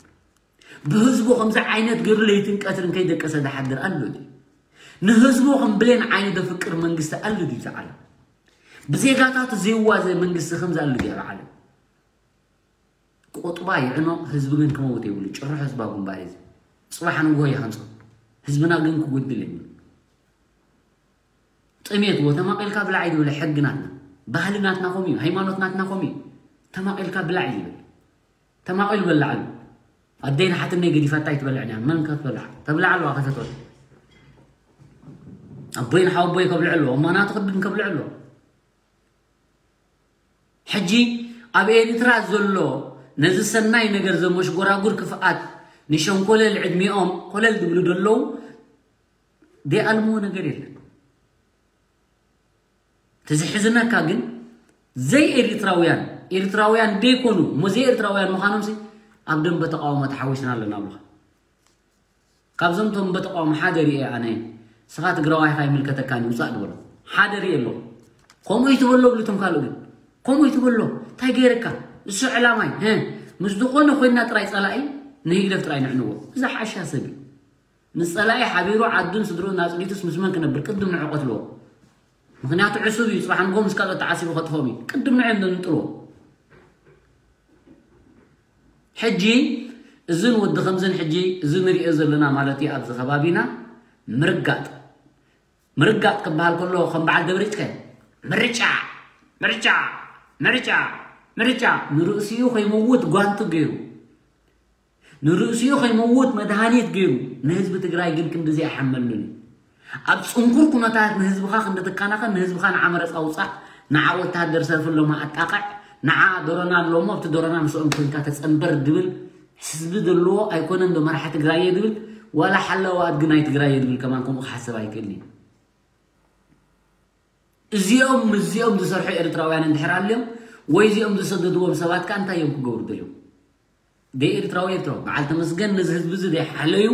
ብህዝቡ ከምዚ ዓይነት ለይትን ቀትርን ከይደቀሰ ዝሓድር ኣሎ ድዩ? ንህዝቡ ከም ብሌን ዓይኒ መንግስቲ ኣሎ ድዩ እዚ ዓለም? ብዜጋታቱ ዘይዋዘ መንግስቲ ከምዚ ኣሎ ድዩ ኣብ ዓለም ቁጥባ ይዕኖ ህዝቢ ግን ክመውት የብሉ ጭርሖ ህዝባ ጉንባር እዚ ፅባሕ ንጎ ይሃንፆ ህዝብና ግን ክጎድል የብሉ ጥሜት ዎ ተማቂልካ ብላዕ ዝብል ሕጊ ናትና ባህሊ ናትና ከምኡ እዩ ሃይማኖት ናትና ከምኡ እዩ ተማቂልካ ብላዕ ዝብል ተማቂሉ በላዕ ኣሎ ኣደይና ሓትነይ ገዲፋታ ይትበልዕና መን ክትበልዓ ተብላዕ ኣለዋ ከተትወል ኣቦይን ሓወቦይ ከብልዕ ኣለዎ እማናቱ ክድን ከብልዕ ኣለዎ ሕጂ ኣብ ኤርትራ ዘሎ ነዚ ሰናይ ነገር ዘሞሽ ጎራጉር ክፍኣት ንሸንኮለል ዕድሚኦም ኮለል ዝብሉ ደለዉ ደይኣልምዎ ነገር የለን ተዝሕዝነካ ግን ዘይ ኤርትራውያን ኤርትራውያን ደይኮኑ እሞ ዘይ ኤርትራውያን ምዃኖም ሲ ኣብ ደንበ ተቃውሞ ተሓዊስና ኣለና ኣብልካ ካብዞም ቶም በተቃውሞ ሓደ ርአ ኣነ ስኻ ትግራዋይካ ይምልከተካኒ ውፃእ ድበሎ ሓደ ርአ ኣለኹ ከምኡ ይትበሎ ብሉቶም ካልእ ግን ከምኡ ይትበሎ እንታይ ገይረካ እሱ ዕላማይ ምስ ዝኾነ ኮይና ጥራይ ፀላኢ ንሂግደፍ ጥራይ ንዕንዎ እዛ ሓሻ ሰብ እዩ ምስ ፀላኢ ሓቢሩ ዓዱን ስድሮን ናፅሊቱስ ምስ መን ክነብር ቅድም ንዕቆ ትልዎ ምክንያቱ ዕሱብ እዩ ፅባሕ ንጎ ምስ ካልኦት ተዓሲቡ ከጥፎም እዩ ቅድም ንዕዮም ንጥልዎ ሕጂ እዝን ወዲ ከምዝን ሕጂ እዚ ንሪኦ ዘለና ማለት እዩ ኣብዚ ከባቢና ምርጋጥ ምርጋጥ ክበሃል ከሎ ከም በዓል ደብሪጭከ ምርጫ ምርጫ ምርጫ ምርጫ ንርእስኡ ከይመውት ጓንቱ ገይሩ ንርእስኡ ከይመውት መድሃኒት ገይሩ ንህዝቢ ትግራይ ግን ክንዲ ዘይሓመሉን እዩ ኣብ ፅንኩር ኩነታት ንህዝብኻ ክንደትካናኸን ንህዝብኻ ንዓ መረፃ ውፃእ ንዓ ወታደር ሰልፍሎማ ኣጣቅዕ ንዓ ዶሮና ኣለሞ ኣብቲ ዶሮና ምስኦም ኮንካ ተፀንበር ድብል ህዝቢ ዘለዎ ኣይኮነን ዶ መራሒ ትግራይ እየ ድብል ዋላ ሓለዋት ግን ናይ ትግራይ እየ ድብል ከማን ከምኡ ክሓስብ ኣይክእልኒ እዚኦም እዚኦም ዝሰርሑ ኤርትራውያን እንድሕር ኣልዮም ወይ እዚኦም ዝሰደድዎም ሰባት ከዓ እንታይ እዮም ክገብሩ ደልዮም ደይ ኤርትራዊ ኤርትራዊ በዓል ተመስገን ነዚ ህዝቢ እዚ ደይሓለዩ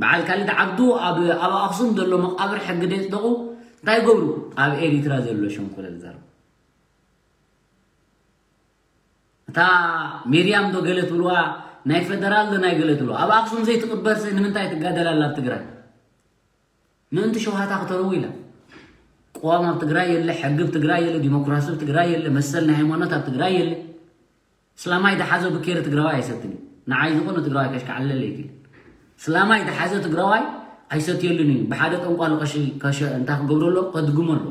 በዓል ካሊድ ዓብዱ ኣብ ኣክሱም ዘሎ መቃብር ሕጊ ደይፅደቑ እንታይ ገብሩ ኣብ ኤሪትራ ዘሎ ሸንኮለ ዝዛረቡ እታ ሜርያም ዶ ገለ ትብልዋ ናይ ፌደራል ዶ ናይ ገለ ትብልዋ ኣብ ኣክሱም ዘይትቕበር ንምንታይ ትጋደላላ ኣብ ትግራይ ምእንቲ ሸውሃታ ክተነው ኢላ ቆዋም ኣብ ትግራይ የለ ሕጊ ኣብ ትግራይ የለ ዲሞክራሲ ኣብ ትግራይ የለ መሰል ናይ ሃይማኖት ኣብ ትግራይ የለ ስላማይ ተሓዘ ብኬረ ትግራዋይ ኣይሰትን ንዓይ ዝኾነ ትግራዋይ ከሽከዓለለ ይክእል ስላማይ ተሓዘ ትግራዋይ ኣይሰትየሉን እዩ ብሓደ ጠንቋሉ ቀሺ እንታይ ክገብሮ ኣሎ ከድግሞ ኣሎ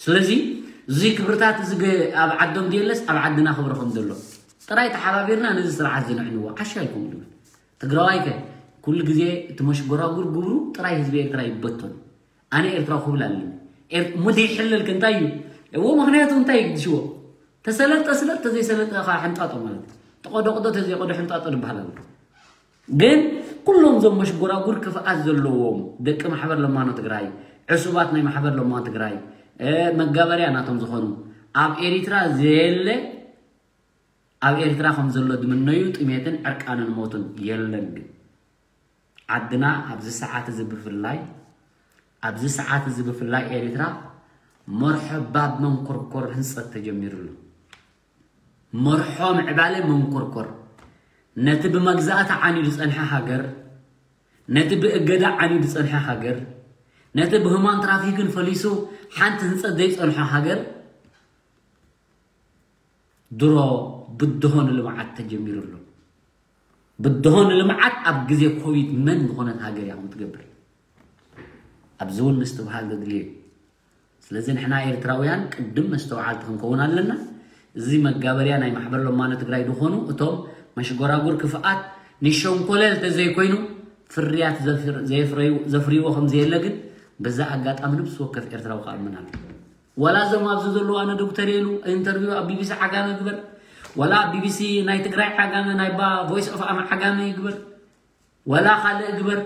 ስለዚ እዚ ክብርታት እዚ ኣብ ዓዶም ድየለስ ኣብ ዓድና ክብሪ ከም ዘሎ ጥራይ ተሓባቢርና ነዚ ስርዓት ዝንዕንዎ ዓሻ ይኩም ድብል ትግራዋይ ከ ኩሉ ግዜ እቲ መሽጎራጉር ግብሩ ጥራይ ህዝቢ ኤርትራ ይበተኑ ኣነ ኤርትራ ክብል ኣለኒ እሞ ደይሕለልክ እንታይ እዩ እዎ ምክንያቱ እንታይ ይግድሽዎ ተሰለጠ ስለጥ ተዘይሰለጠ ሕንጣጦ ማለት እዩ ተቆደቆዶ ተዘይቆዶ ሕንጣጦ ዝበሃል ኣሎ ግን ኩሎም ዞም መሽጎራጉር ክፍኣት ዘለዎም ደቂ ማሕበር ለማኖ ትግራይ ዕሱባት ናይ ማሕበር ለማኖ ትግራይ መጋበርያ ናቶም ዝኾኑ ኣብ ኤሪትራ ዘየለ ኣብ ኤርትራ ከም ዘሎ ድምነዩ ጥሜትን ዕርቃንን ሞትን የለን ግን ዓድና ኣብዚ ሰዓት እዚ ብፍላይ ኣብዚ ሰዓት እዚ ብፍላይ ኤሪትራ መርሖ ባብ መንኮርኮር ህንፀት ተጀሚሩሉ መርሖ ምዕባለ መንኮርኮር ነቲ ብመግዛእቲ ዓኒዱ ፀንሐ ሃገር ነቲ ብእገዳ ዓኒዱ ፀንሐ ሃገር ነቲ ብህማን ትራፊክን ፈሊሱ ሓንቲ ህንፀት ዘይፀንሖ ሃገር ድሮ ብድሆ ንልምዓት ተጀሚሩሉ بدهون لمعت أب جزء كويت من دخونة هاجر يا متقبل أبزون مستوحى قدلي سلزين حنا إيرتراويان قدم مستوعالتهم كونا لنا زي ما قابريان أي محبر لما نتقرأي دخونو أتوم مشغورا غور كفاءات نشون كولل تزي كوينو فريات زي فريو زفريو خم زي لقد بزا أقات أمن بسوكف إيرتراو قال منها ولا زم أبزدلو أنا دكتوريلو انترفيو أبي بيس عقانا قبل ግበር ወላ ኣብ ቢቢሲ ናይ ትግራይ ዓጋመ ናይ ባ ቮይስ ኦፍ ኣማ ዓጋመ ይግበር ወላ ካልእ ግበር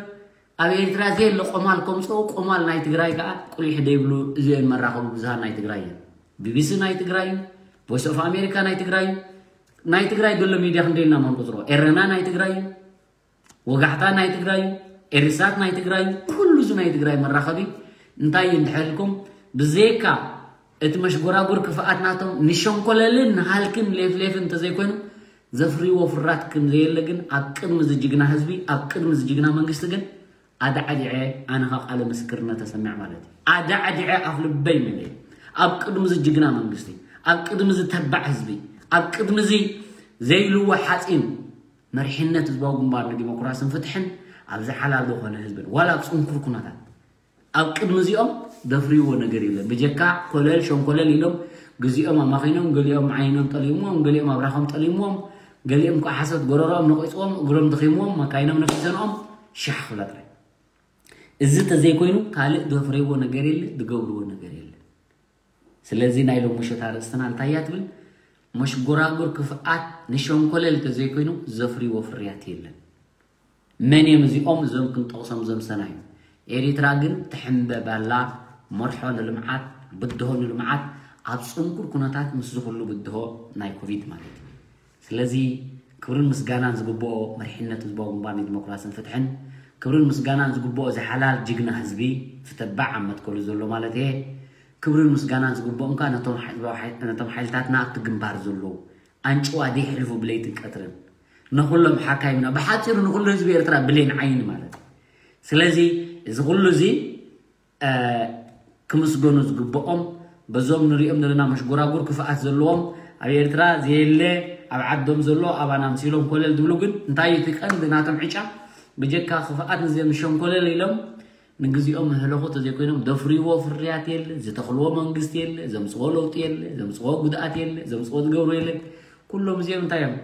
ኣብ ኤርትራ ዘየለ ቆማል ከምፅኦ ቆማል ናይ ትግራይ ከዓ ቁሊሕ ደይብሉ እዚአን መራኸቢ ብዙሃን ናይ ትግራይ እየን ቢቢሲ ናይ ትግራይ እዩ ቮይስ ኦፍ ኣሜሪካ ናይ ትግራይ እዩ ናይ ትግራይ ገሎ ሚድያ ክንደኢልና መንቁፅሮ ኤረና ናይ ትግራይ እዩ ወጋሕታ ናይ ትግራይ እዩ ኤርሳት ናይ ትግራይ እዩ ኩሉ እዚ ናይ ትግራይ መራኸቢ እንታይ እዩ እንድሕልኩም ብዘይካ እቲ መሽጎራጉር ክፍኣት ናቶም ንሸንኮለልን ንሃልክን ሌፍሌፍን እንተዘይኮይኑ ዘፍርይዎ ፍራት ከም ዘየለ ግን ኣብ ቅድሚ ዝጅግና ህዝቢ ኣብ ቅድሚ ዝጅግና መንግስቲ ግን ኣዳዓዲዐ ኣነ ካብ ቃለ ምስክርነት ተሰሚዕ ማለት እዩ ኣዳዓዲዐ ኣፍ ልበይ መለየ ኣብ ቅድሚ ዝጅግና መንግስቲ ኣብ ቅድሚ ዝተባዕ ህዝቢ ኣብ ቅድሚ እዚ ዘይልዎ ሓፂን መሪሕነት ህዝባዊ ግንባር ንዲሞክራስን ፍትሕን ኣብዚ ሓላል ዝኾነ ህዝብን ዋላ ኣብ ፅንኩር ኩነታት ኣብ ቅድሚ እዚኦም ደፍርይዎ ነገር የለን ብጀካ ኮለል ሸንኮለል ኢሎም ገዚኦም ኣማኺኖም ገሊኦም ዓይኖም ጠሊሞም ገሊኦም ኣብራኾም ጠሊሞም ገሊኦም ከዓ ሓሰት ጎረሮኦም ነቂፅዎም እግሮም ተኺሞም መካይኖም ነፊሰንኦም ሻሕ ክብላ ጥራይ እዚ ተዘይኮይኑ ካልእ ደፍረይዎ ነገር የለ ዝገብርዎ ነገር የለ። ስለዚ ናይ ሎም ምሸት ኣርእስትና እንታይ ትብል? መሽጎራጎር ክፍኣት ንሸንኮለል ተዘይኮይኑ ዘፍርይዎ ፍርያት የለን። መን እዮም እዚኦም? እዞም ክንጠቕሶም ዘምሰና እዩ ኤርትራ ግን ትሕንበባላ መርሖ ንልምዓት ብድሆ ንልምዓት ኣብ ፅንኩር ኩነታት ምስ ዝኩሉ ብድሆ ናይ ኮቪድ ማለት እዩ ስለዚ ክብርን ምስጋናን ዝግብኦ መሪሕነት ህዝባዊ ግንባር ዲሞክራስን ፍትሕን ክብርን ምስጋናን ዝግብኦ ዝሓላል ጅግና ህዝቢ ፍተባዕ ኣብ መትከሉ ዘሎ ማለት እየ ክብርን ምስጋናን ዝግብኦም ከዓ ነቶም ሓይልታትና ኣብቲ ግንባር ዘለዉ ኣንጭዋ ደይሕልፉ ብለይትን ቀትርን ንኩሎም ሓካይምና ብሓፂሩ ንኩሉ ህዝቢ ኤርትራ ብሌን ዓይኒ ማለት እዩ ስለዚ እዚ ኩሉ እዚ ክምስገኑ ዝግብኦም በዞም ንሪኦም ዘለና መሽጎራጉር ክፍኣት ዘለዎም ኣብ ኤርትራ ዘየለ ኣብ ዓዶም ዘሎ ኣባና ምሲሎም ኮለል ዝብሉ ግን እንታይ እቲ ቀንዲ ናቶም ዕጫ ብጀካ ክፍኣት ንዚኦም ሸንኮለል ኢሎም ንግዚኦም ምህለኹ ተዘይኮይኖም ደፍርይዎ ፍርያት የለ ዝተኽልዎ መንግስቲ የለ ዘምፅዎ ለውጢ የለ ዘምፅዎ ጉድኣት የለ ዘምፅዎ ዝገብሩ የለን ኩሎም እዚኦም እንታይ እዮም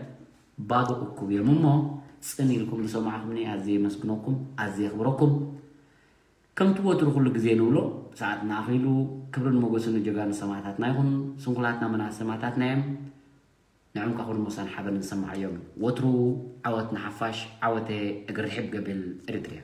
ባዶ እኩብ እዮም እሞ ፅን ኢልኩም ዝሰማዕኹምኒ ኣዝየ የመስግነኩም ኣዝየ የኽብረኩም ከምቲ ወትሩ ኩሉ ግዜ ንብሎ ሰዓትና ኣኺሉ ክብርን ሞገስን ጀጋኑ ሰማዕታትና ይኹን ስንኩላትና መናእስ ሰማዕታትና እዮም ንዕም ከዓ ኩሉ መሳን ሓበን ንሰማዕ እዮም ወትሩ ዓወት ንሓፋሽ ዓወተ እግሪ ሕብ ገብል ኤርትርያ